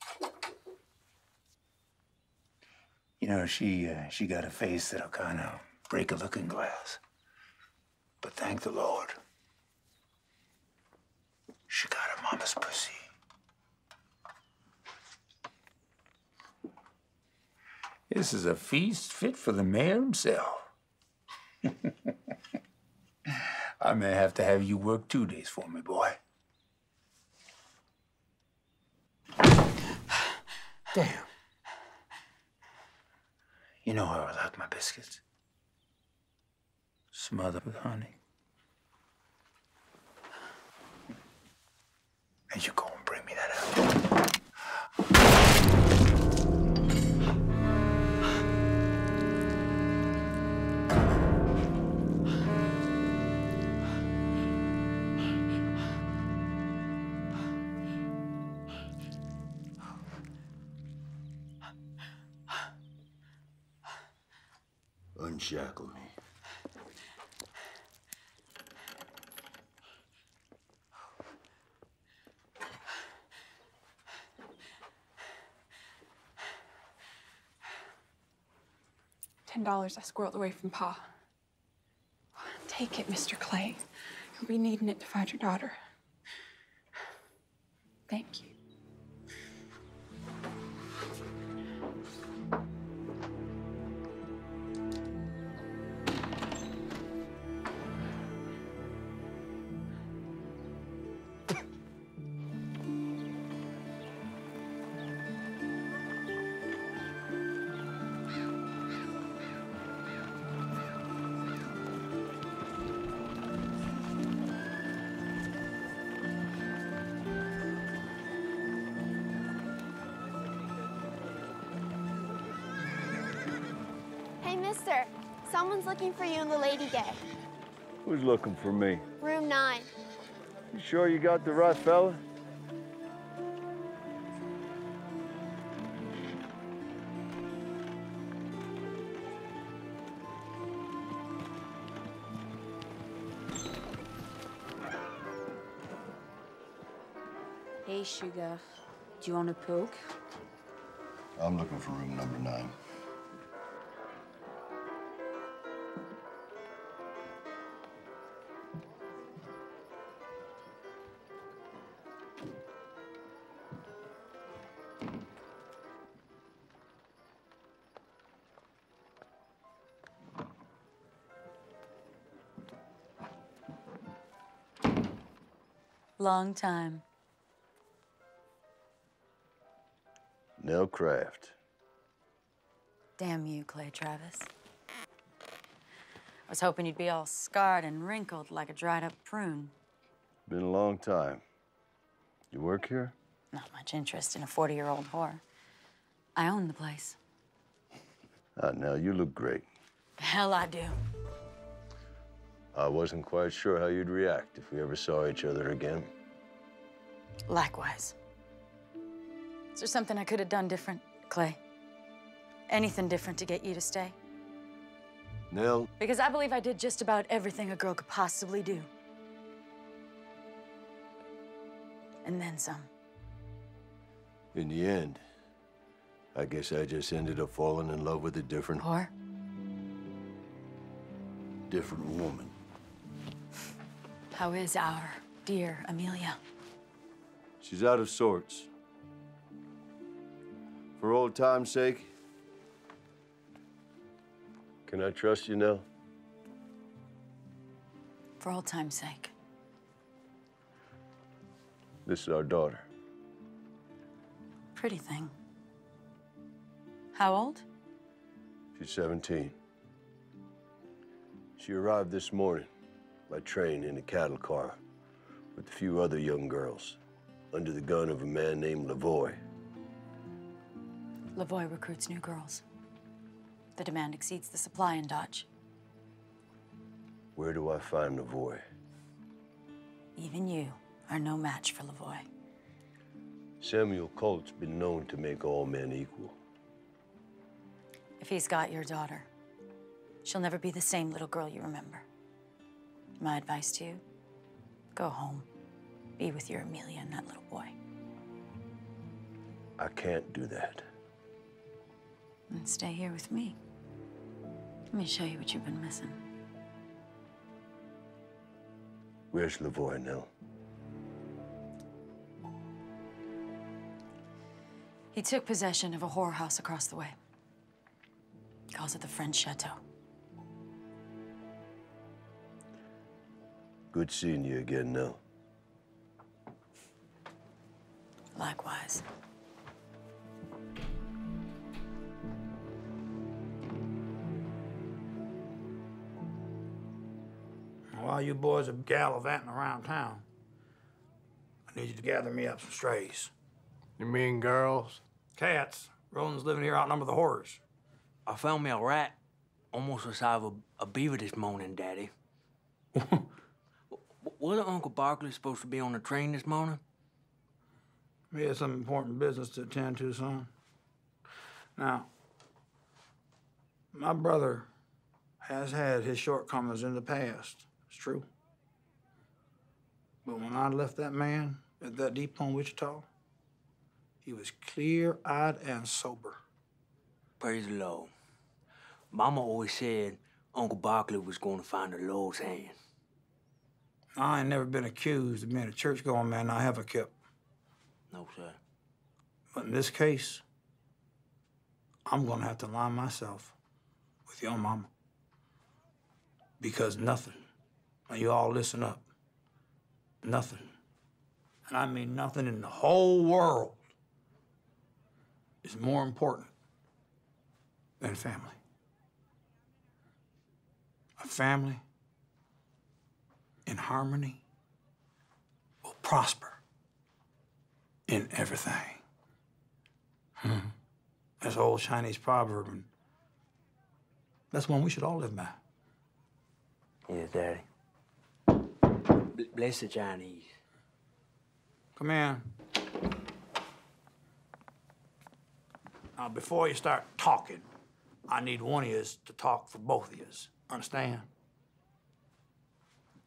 You know, she, uh, she got a face that'll kind of break a looking glass. But thank the Lord, she got her mama's pussy. This is a feast fit for the mayor himself. I may have to have you work two days for me, boy. Damn. You know how I like my biscuits. Smothered with honey. And you go and bring me that out. Unshackle me. Ten dollars I squirreled away from Pa. Take it, Mr. Clay. You'll be needing it to find your daughter. Thank you. Someone's looking for you in the Lady Gay. Who's looking for me? Room 9. You sure you got the right fella? Hey, sugar. Do you want a poke? I'm looking for room number nine. Long time. Nell Craft. Damn you, Clay Travis. I was hoping you'd be all scarred and wrinkled like a dried up prune. Been a long time. You work here? Not much interest in a 40 year old whore. I own the place. Ah, Nell, you look great. The Hell, I do. I wasn't quite sure how you'd react if we ever saw each other again. Likewise. Is there something I could have done different, Clay? Anything different to get you to stay? Nell, Because I believe I did just about everything a girl could possibly do. And then some. in the end, I guess I just ended up falling in love with a different, Whore? different woman. How is our dear Amelia? She's out of sorts. For old time's sake, can I trust you, now? For old time's sake. This is our daughter. Pretty thing. How old? She's 17. She arrived this morning by train in a cattle car with a few other young girls under the gun of a man named Lavoy. Lavoy recruits new girls. The demand exceeds the supply in Dodge. Where do I find Lavoy? Even you are no match for Lavoy. Samuel Colt's been known to make all men equal. If he's got your daughter, she'll never be the same little girl you remember. My advice to you go home, be with your Amelia and that little boy. I can't do that. And stay here with me. Let me show you what you've been missing. Where's Lavoy, Nell? He took possession of a whorehouse across the way. Calls it the French Chateau. Good seeing you again, Nell. Likewise. While you boys are gallivanting around town, I need you to gather me up some strays. You mean girls? Cats. Roland's living here outnumber the horrors. I found me a rat almost the size of a, a beaver this morning, Daddy. Wasn't Uncle Barkley supposed to be on the train this morning? We had some important business to attend to, son. Now, my brother has had his shortcomings in the past. It's true. But when I left that man at that depot in Wichita, he was clear eyed and sober. Praise the Lord. Mama always said Uncle Barkley was going to find the Lord's hand. I ain't never been accused of being a church going man I have a kip. No, sir. But in this case, I'm gonna have to line myself with your mama. Because nothing, and you all listen up, nothing, and I mean nothing in the whole world is more important than family. A family in harmony will prosper in everything. Hmm. That's an old Chinese proverb, and that's one we should all live by. Yes, Daddy. B- bless the Chinese. Come in. Now, before you start talking, I need one of yous to talk for both of yous. Understand?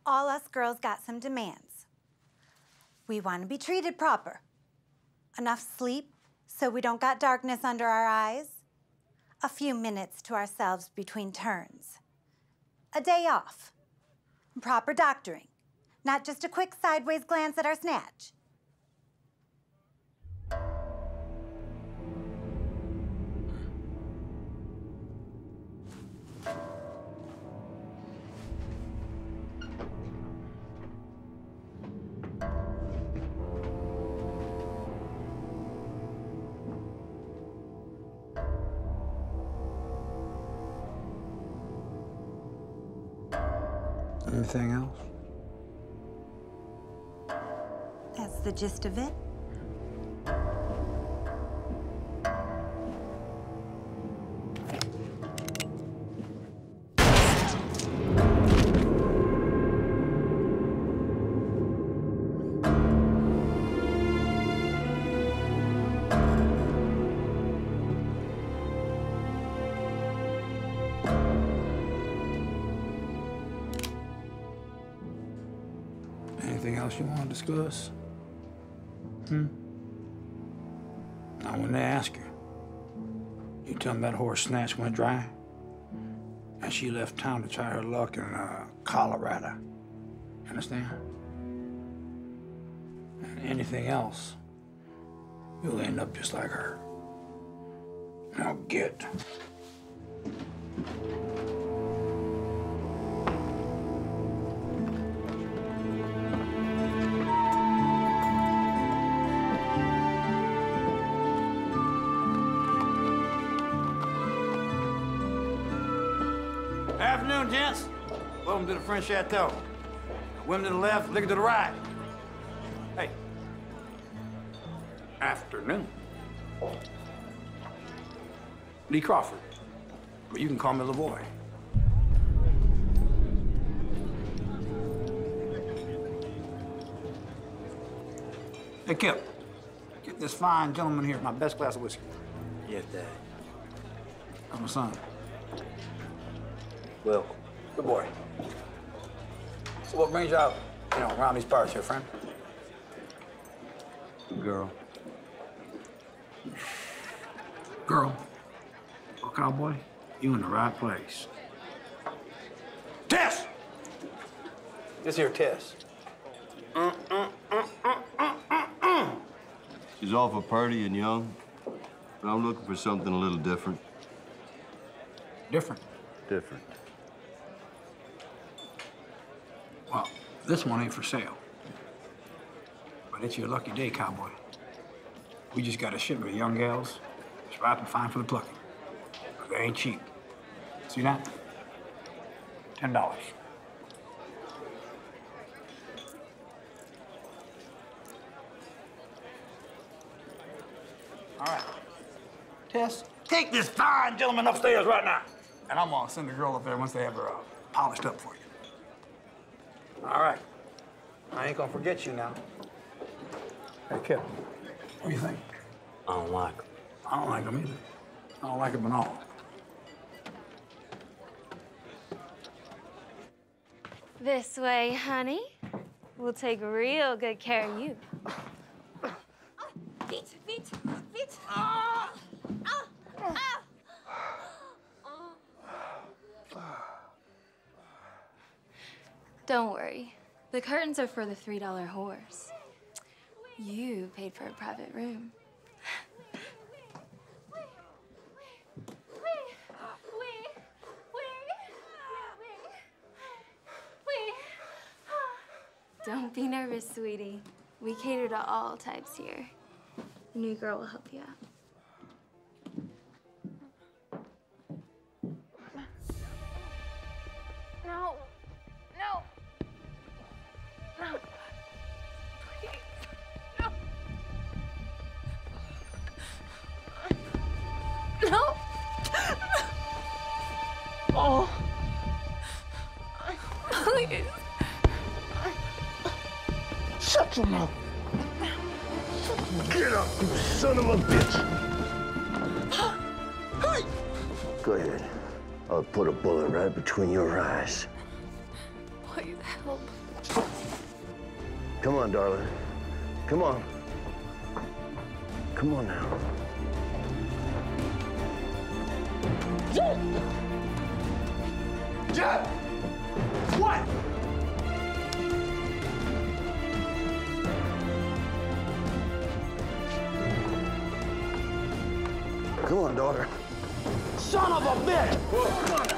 All us girls got some demands. We want to be treated proper. Enough sleep so we don't got darkness under our eyes. A few minutes to ourselves between turns. A day off. Proper doctoring. Not just a quick sideways glance at our snatch. Anything else? That's the gist of it. Anything else you want to discuss? Hmm? I when to ask her, you tell them that horse snatch went dry, and she left town to try her luck in uh, Colorado. Understand? And anything else, you'll end up just like her. Now get. To the French Chateau. Women to the left, liquor to the right. Hey. Afternoon. Lee Crawford. But you can call me Lavoy. Hey, Kip. Get this fine gentleman here my best glass of whiskey. Yes, Daddy. That's my son. Well, Good boy. So what brings you out, you know, around these parts here, friend? Girl. Girl. Oh, cowboy, you in the right place. Tess! This here Tess. She's awful pretty and young, but I'm looking for something a little different. Different? Different. This one ain't for sale. But it's your lucky day, cowboy. We just got a shipment of young gals. It's ripe and fine for the plucking. But they ain't cheap. See that? Ten dollars. All right. Tess, take this fine gentleman upstairs right now. And I'm gonna send the girl up there once they have her uh, polished up for you. All right. I ain't gonna forget you now. Hey, Kip, what do you think? I don't like him. I don't like him either. I don't like him at all. This way, honey. We'll take real good care of you. Feet, feet, feet. Ah! Ah! Ah! Don't worry. The curtains are for the $3 horse. You paid for a private room. Don't be nervous, sweetie. We cater to all types here. The new girl will help you out. No. Shut your mouth. Get up, you son of a bitch. Go ahead. I'll put a bullet right between your eyes. Please help. Come on, darling. Come on. Come on now. Jeff! What? Daughter. Son of a bitch! Come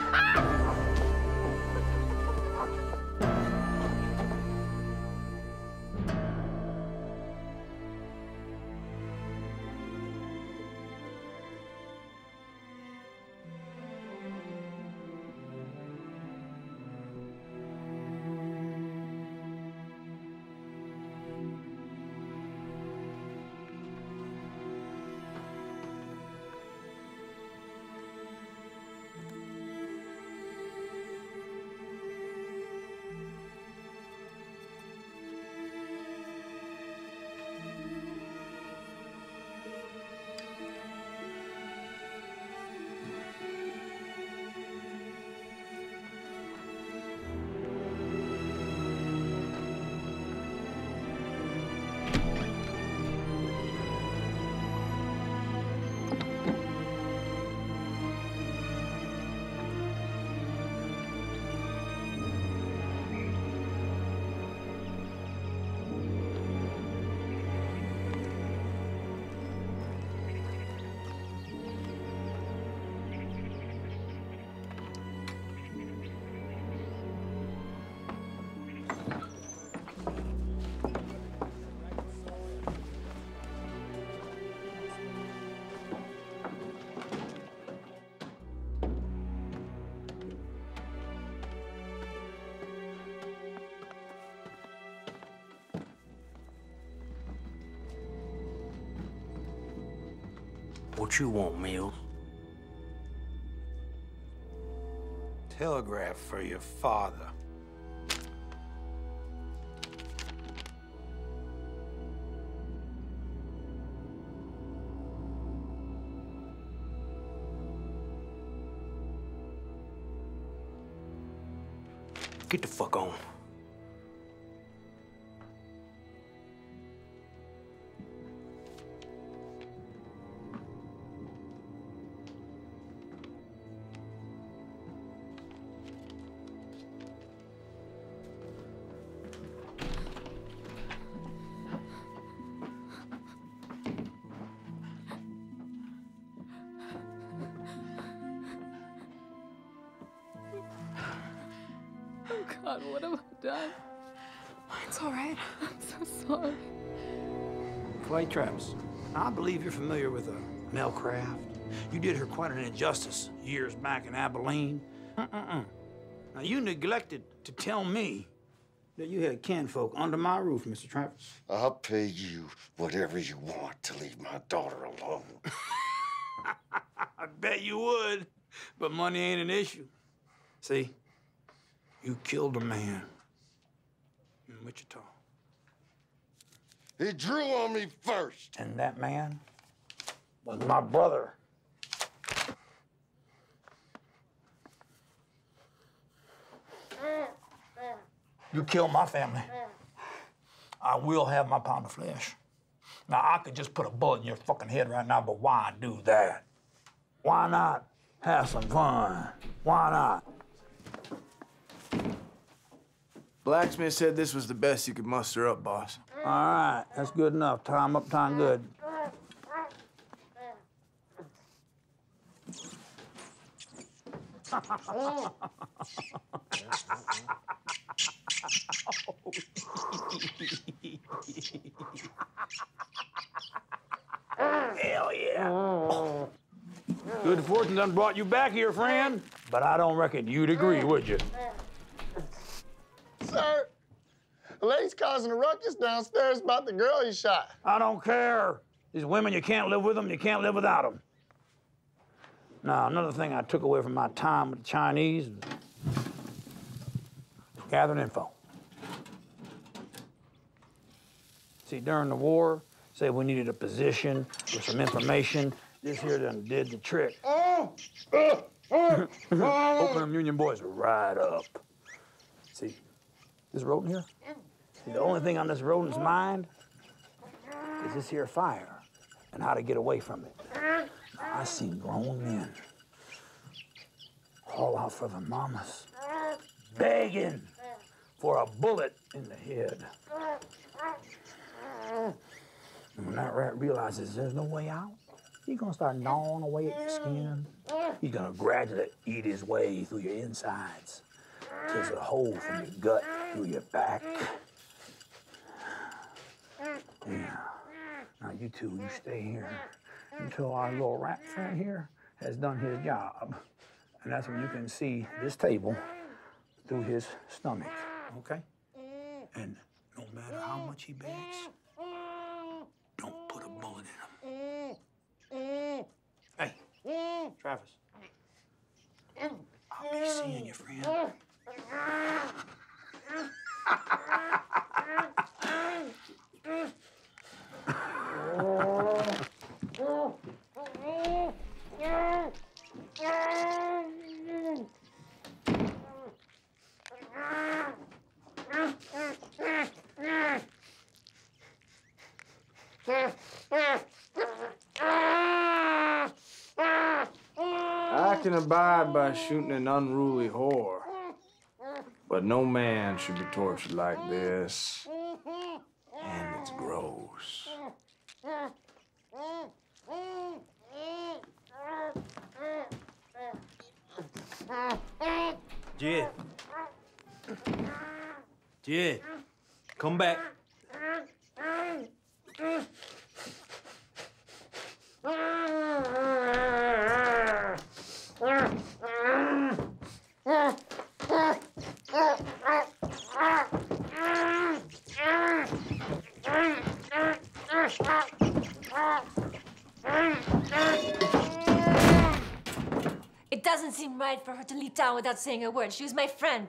what you want, Mills. Telegraph for your father. Get the fuck on. Clay Travis, I believe you're familiar with uh, Nell Craft. You did her quite an injustice years back in Abilene. Mm-mm-mm. Now, you neglected to tell me that you had kinfolk under my roof, Mr. Travis. I'll pay you whatever you want to leave my daughter alone. I bet you would, but money ain't an issue. See, you killed a man in Wichita. He drew on me first. And that man was my brother. You killed my family. I will have my pound of flesh. Now, I could just put a bullet in your fucking head right now, but why do that? Why not have some fun? Why not? Blacksmith said this was the best you could muster up, boss. All right, that's good enough. Time up, time good. Hell yeah. Good fortune done brought you back here, friend. But I don't reckon you'd agree, would you? Sir, the lady's causing a ruckus downstairs about the girl you shot. I don't care. These women, you can't live with them, you can't live without them. Now, another thing I took away from my time with the Chinese was gathering info. See, during the war, say we needed a position or some information. This here done did the trick. Oh! Uh, uh, uh, Open them Union boys right up. See, this rodent here? See, the only thing on this rodent's mind is this here fire and how to get away from it. Now, I seen grown men haul out for their mamas, begging for a bullet in the head. And when that rat realizes there's no way out, he's gonna start gnawing away at your skin. He's gonna gradually eat his way through your insides. till There's a hole from your gut through your back. Yeah. Now you two, you stay here until our little rat friend here has done his job. And that's when you can see this table through his stomach, okay? And no matter how much he begs, don't put a bullet in him. Hey, Travis. I'll be seeing you, friend. I can abide by shooting an unruly whore. But no man should be tortured like this. And it's gross. Jed. Jed. Come back. Doesn't seem right for her to leave town without saying a word. She was my friend.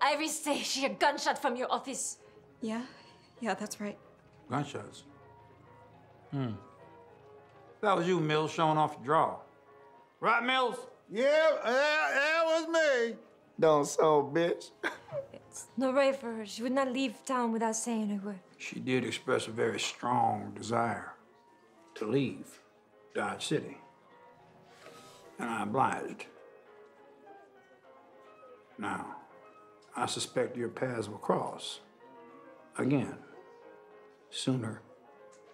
Iris say she a gunshot from your office. Yeah, yeah, that's right. Gunshots. Hmm. That was you, Mills, showing off your draw. Right, Mills? Yeah, yeah, that was me. Don't so, bitch. It's no right for her. She would not leave town without saying a word. She did express a very strong desire to leave Dodge City. And I obliged. Now, I suspect your paths will cross again, sooner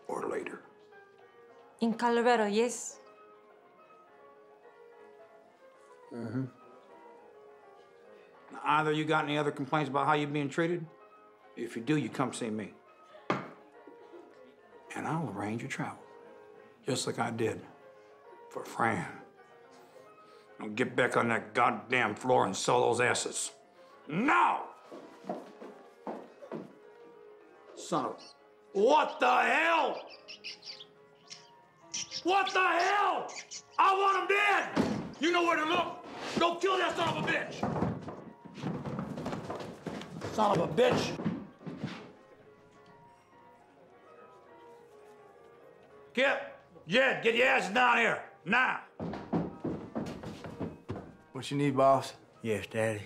or later. In Colorado, yes. Mm-hmm. Either you got any other complaints about how you're being treated? If you do, you come see me. And I'll arrange your travel. Just like I did for Fran. Now get back on that goddamn floor and sell those asses. Now! Son of... What the hell? What the hell? I want him dead! You know where to look. Go kill that son of a bitch! Son of a bitch! Kip, Jed, get your asses down here, now! What you need, boss? Yes, Daddy.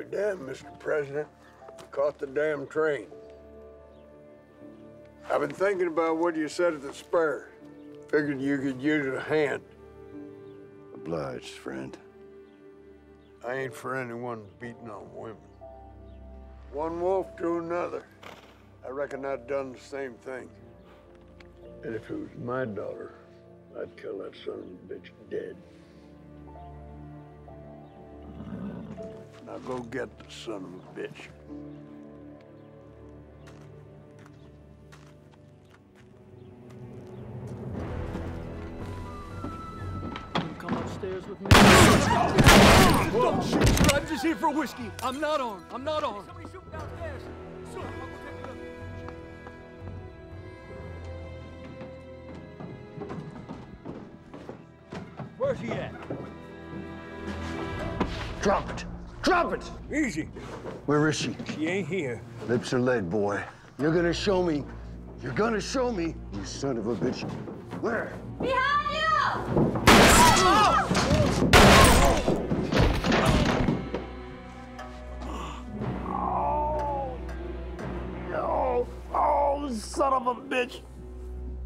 Be damned, Mr. President. Caught the damn train. I've been thinking about what you said at the spur. Figured you could use a hand. Obliged, friend. I ain't for anyone beating on women. One wolf to another. I reckon I'd done the same thing. And if it was my daughter, I'd kill that son of a bitch dead. Now go get the son of a bitch. Come upstairs with me. Don't shoot! I'm just here for whiskey. I'm not on. I'm not on. Where's he at? Dropped. Drop it. Easy. Where is she? She ain't here. Lips are lead, boy. You're gonna show me. You're gonna show me, you son of a bitch. Where? Behind you! Oh, oh, son of a bitch.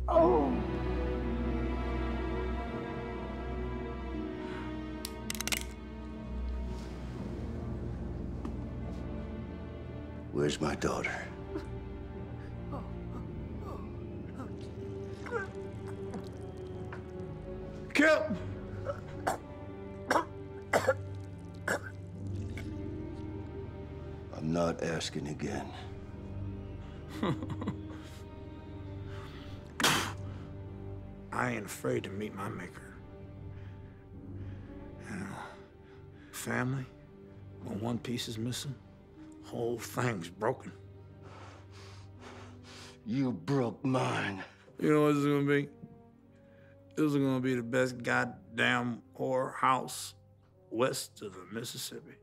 Oh. Where's my daughter? Kip! I'm not asking again. I ain't afraid to meet my maker. You know, family, when one piece is missing, whole thing's broken. You broke mine. You know what this is gonna be? This is gonna be the best goddamn whore house west of the Mississippi.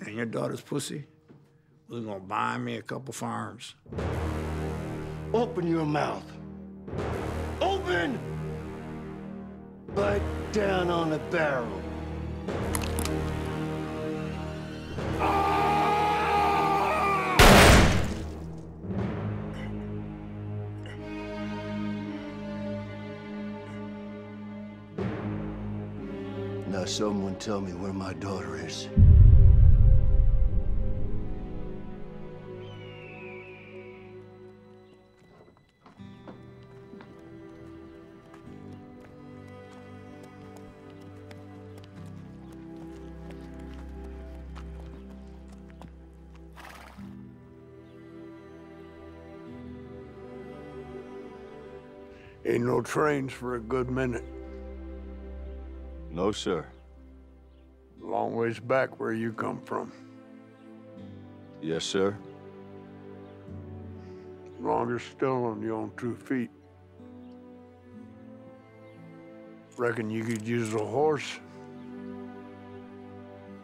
And your daughter's pussy was gonna buy me a couple farms. Open your mouth. Open! Bite down on the barrel. Someone tell me where my daughter is. Ain't no trains for a good minute. No, sir. Long ways back where you come from. Yes, sir. Longer still on your own two feet. Reckon you could use a horse?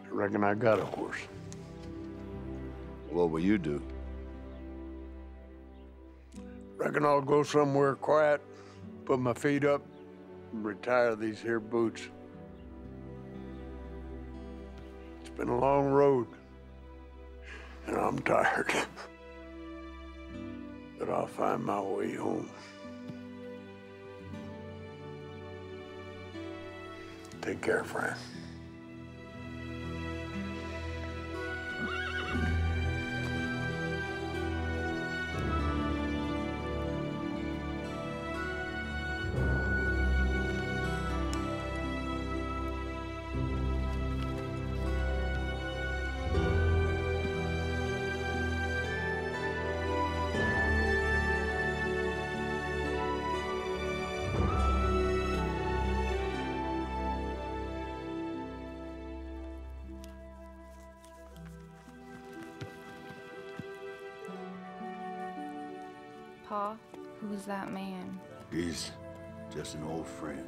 Reckon I got a horse. What will you do? Reckon I'll go somewhere quiet, put my feet up, and retire these here boots. Been a long road, and I'm tired. but I'll find my way home. Take care, friend. Who's that man? He's just an old friend.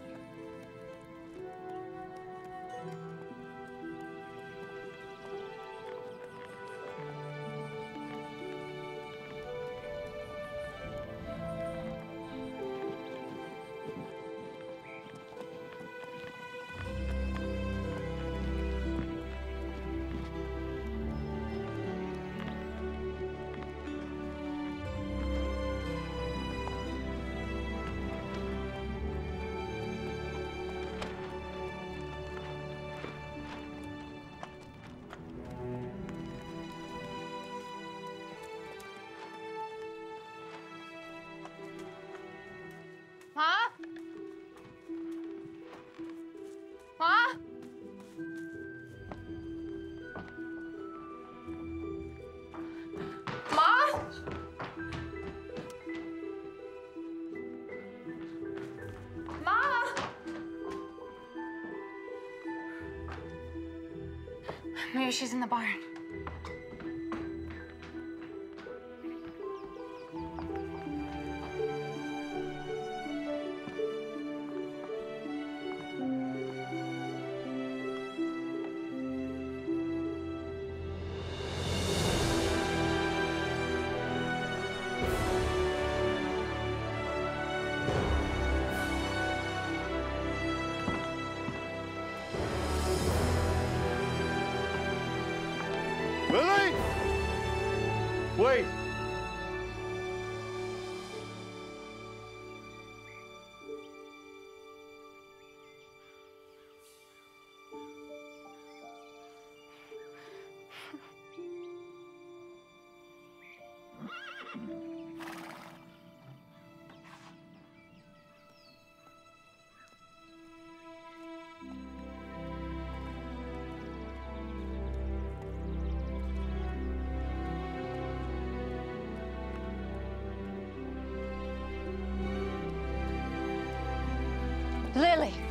Ma? Ma? Maybe she's in the barn. Lily.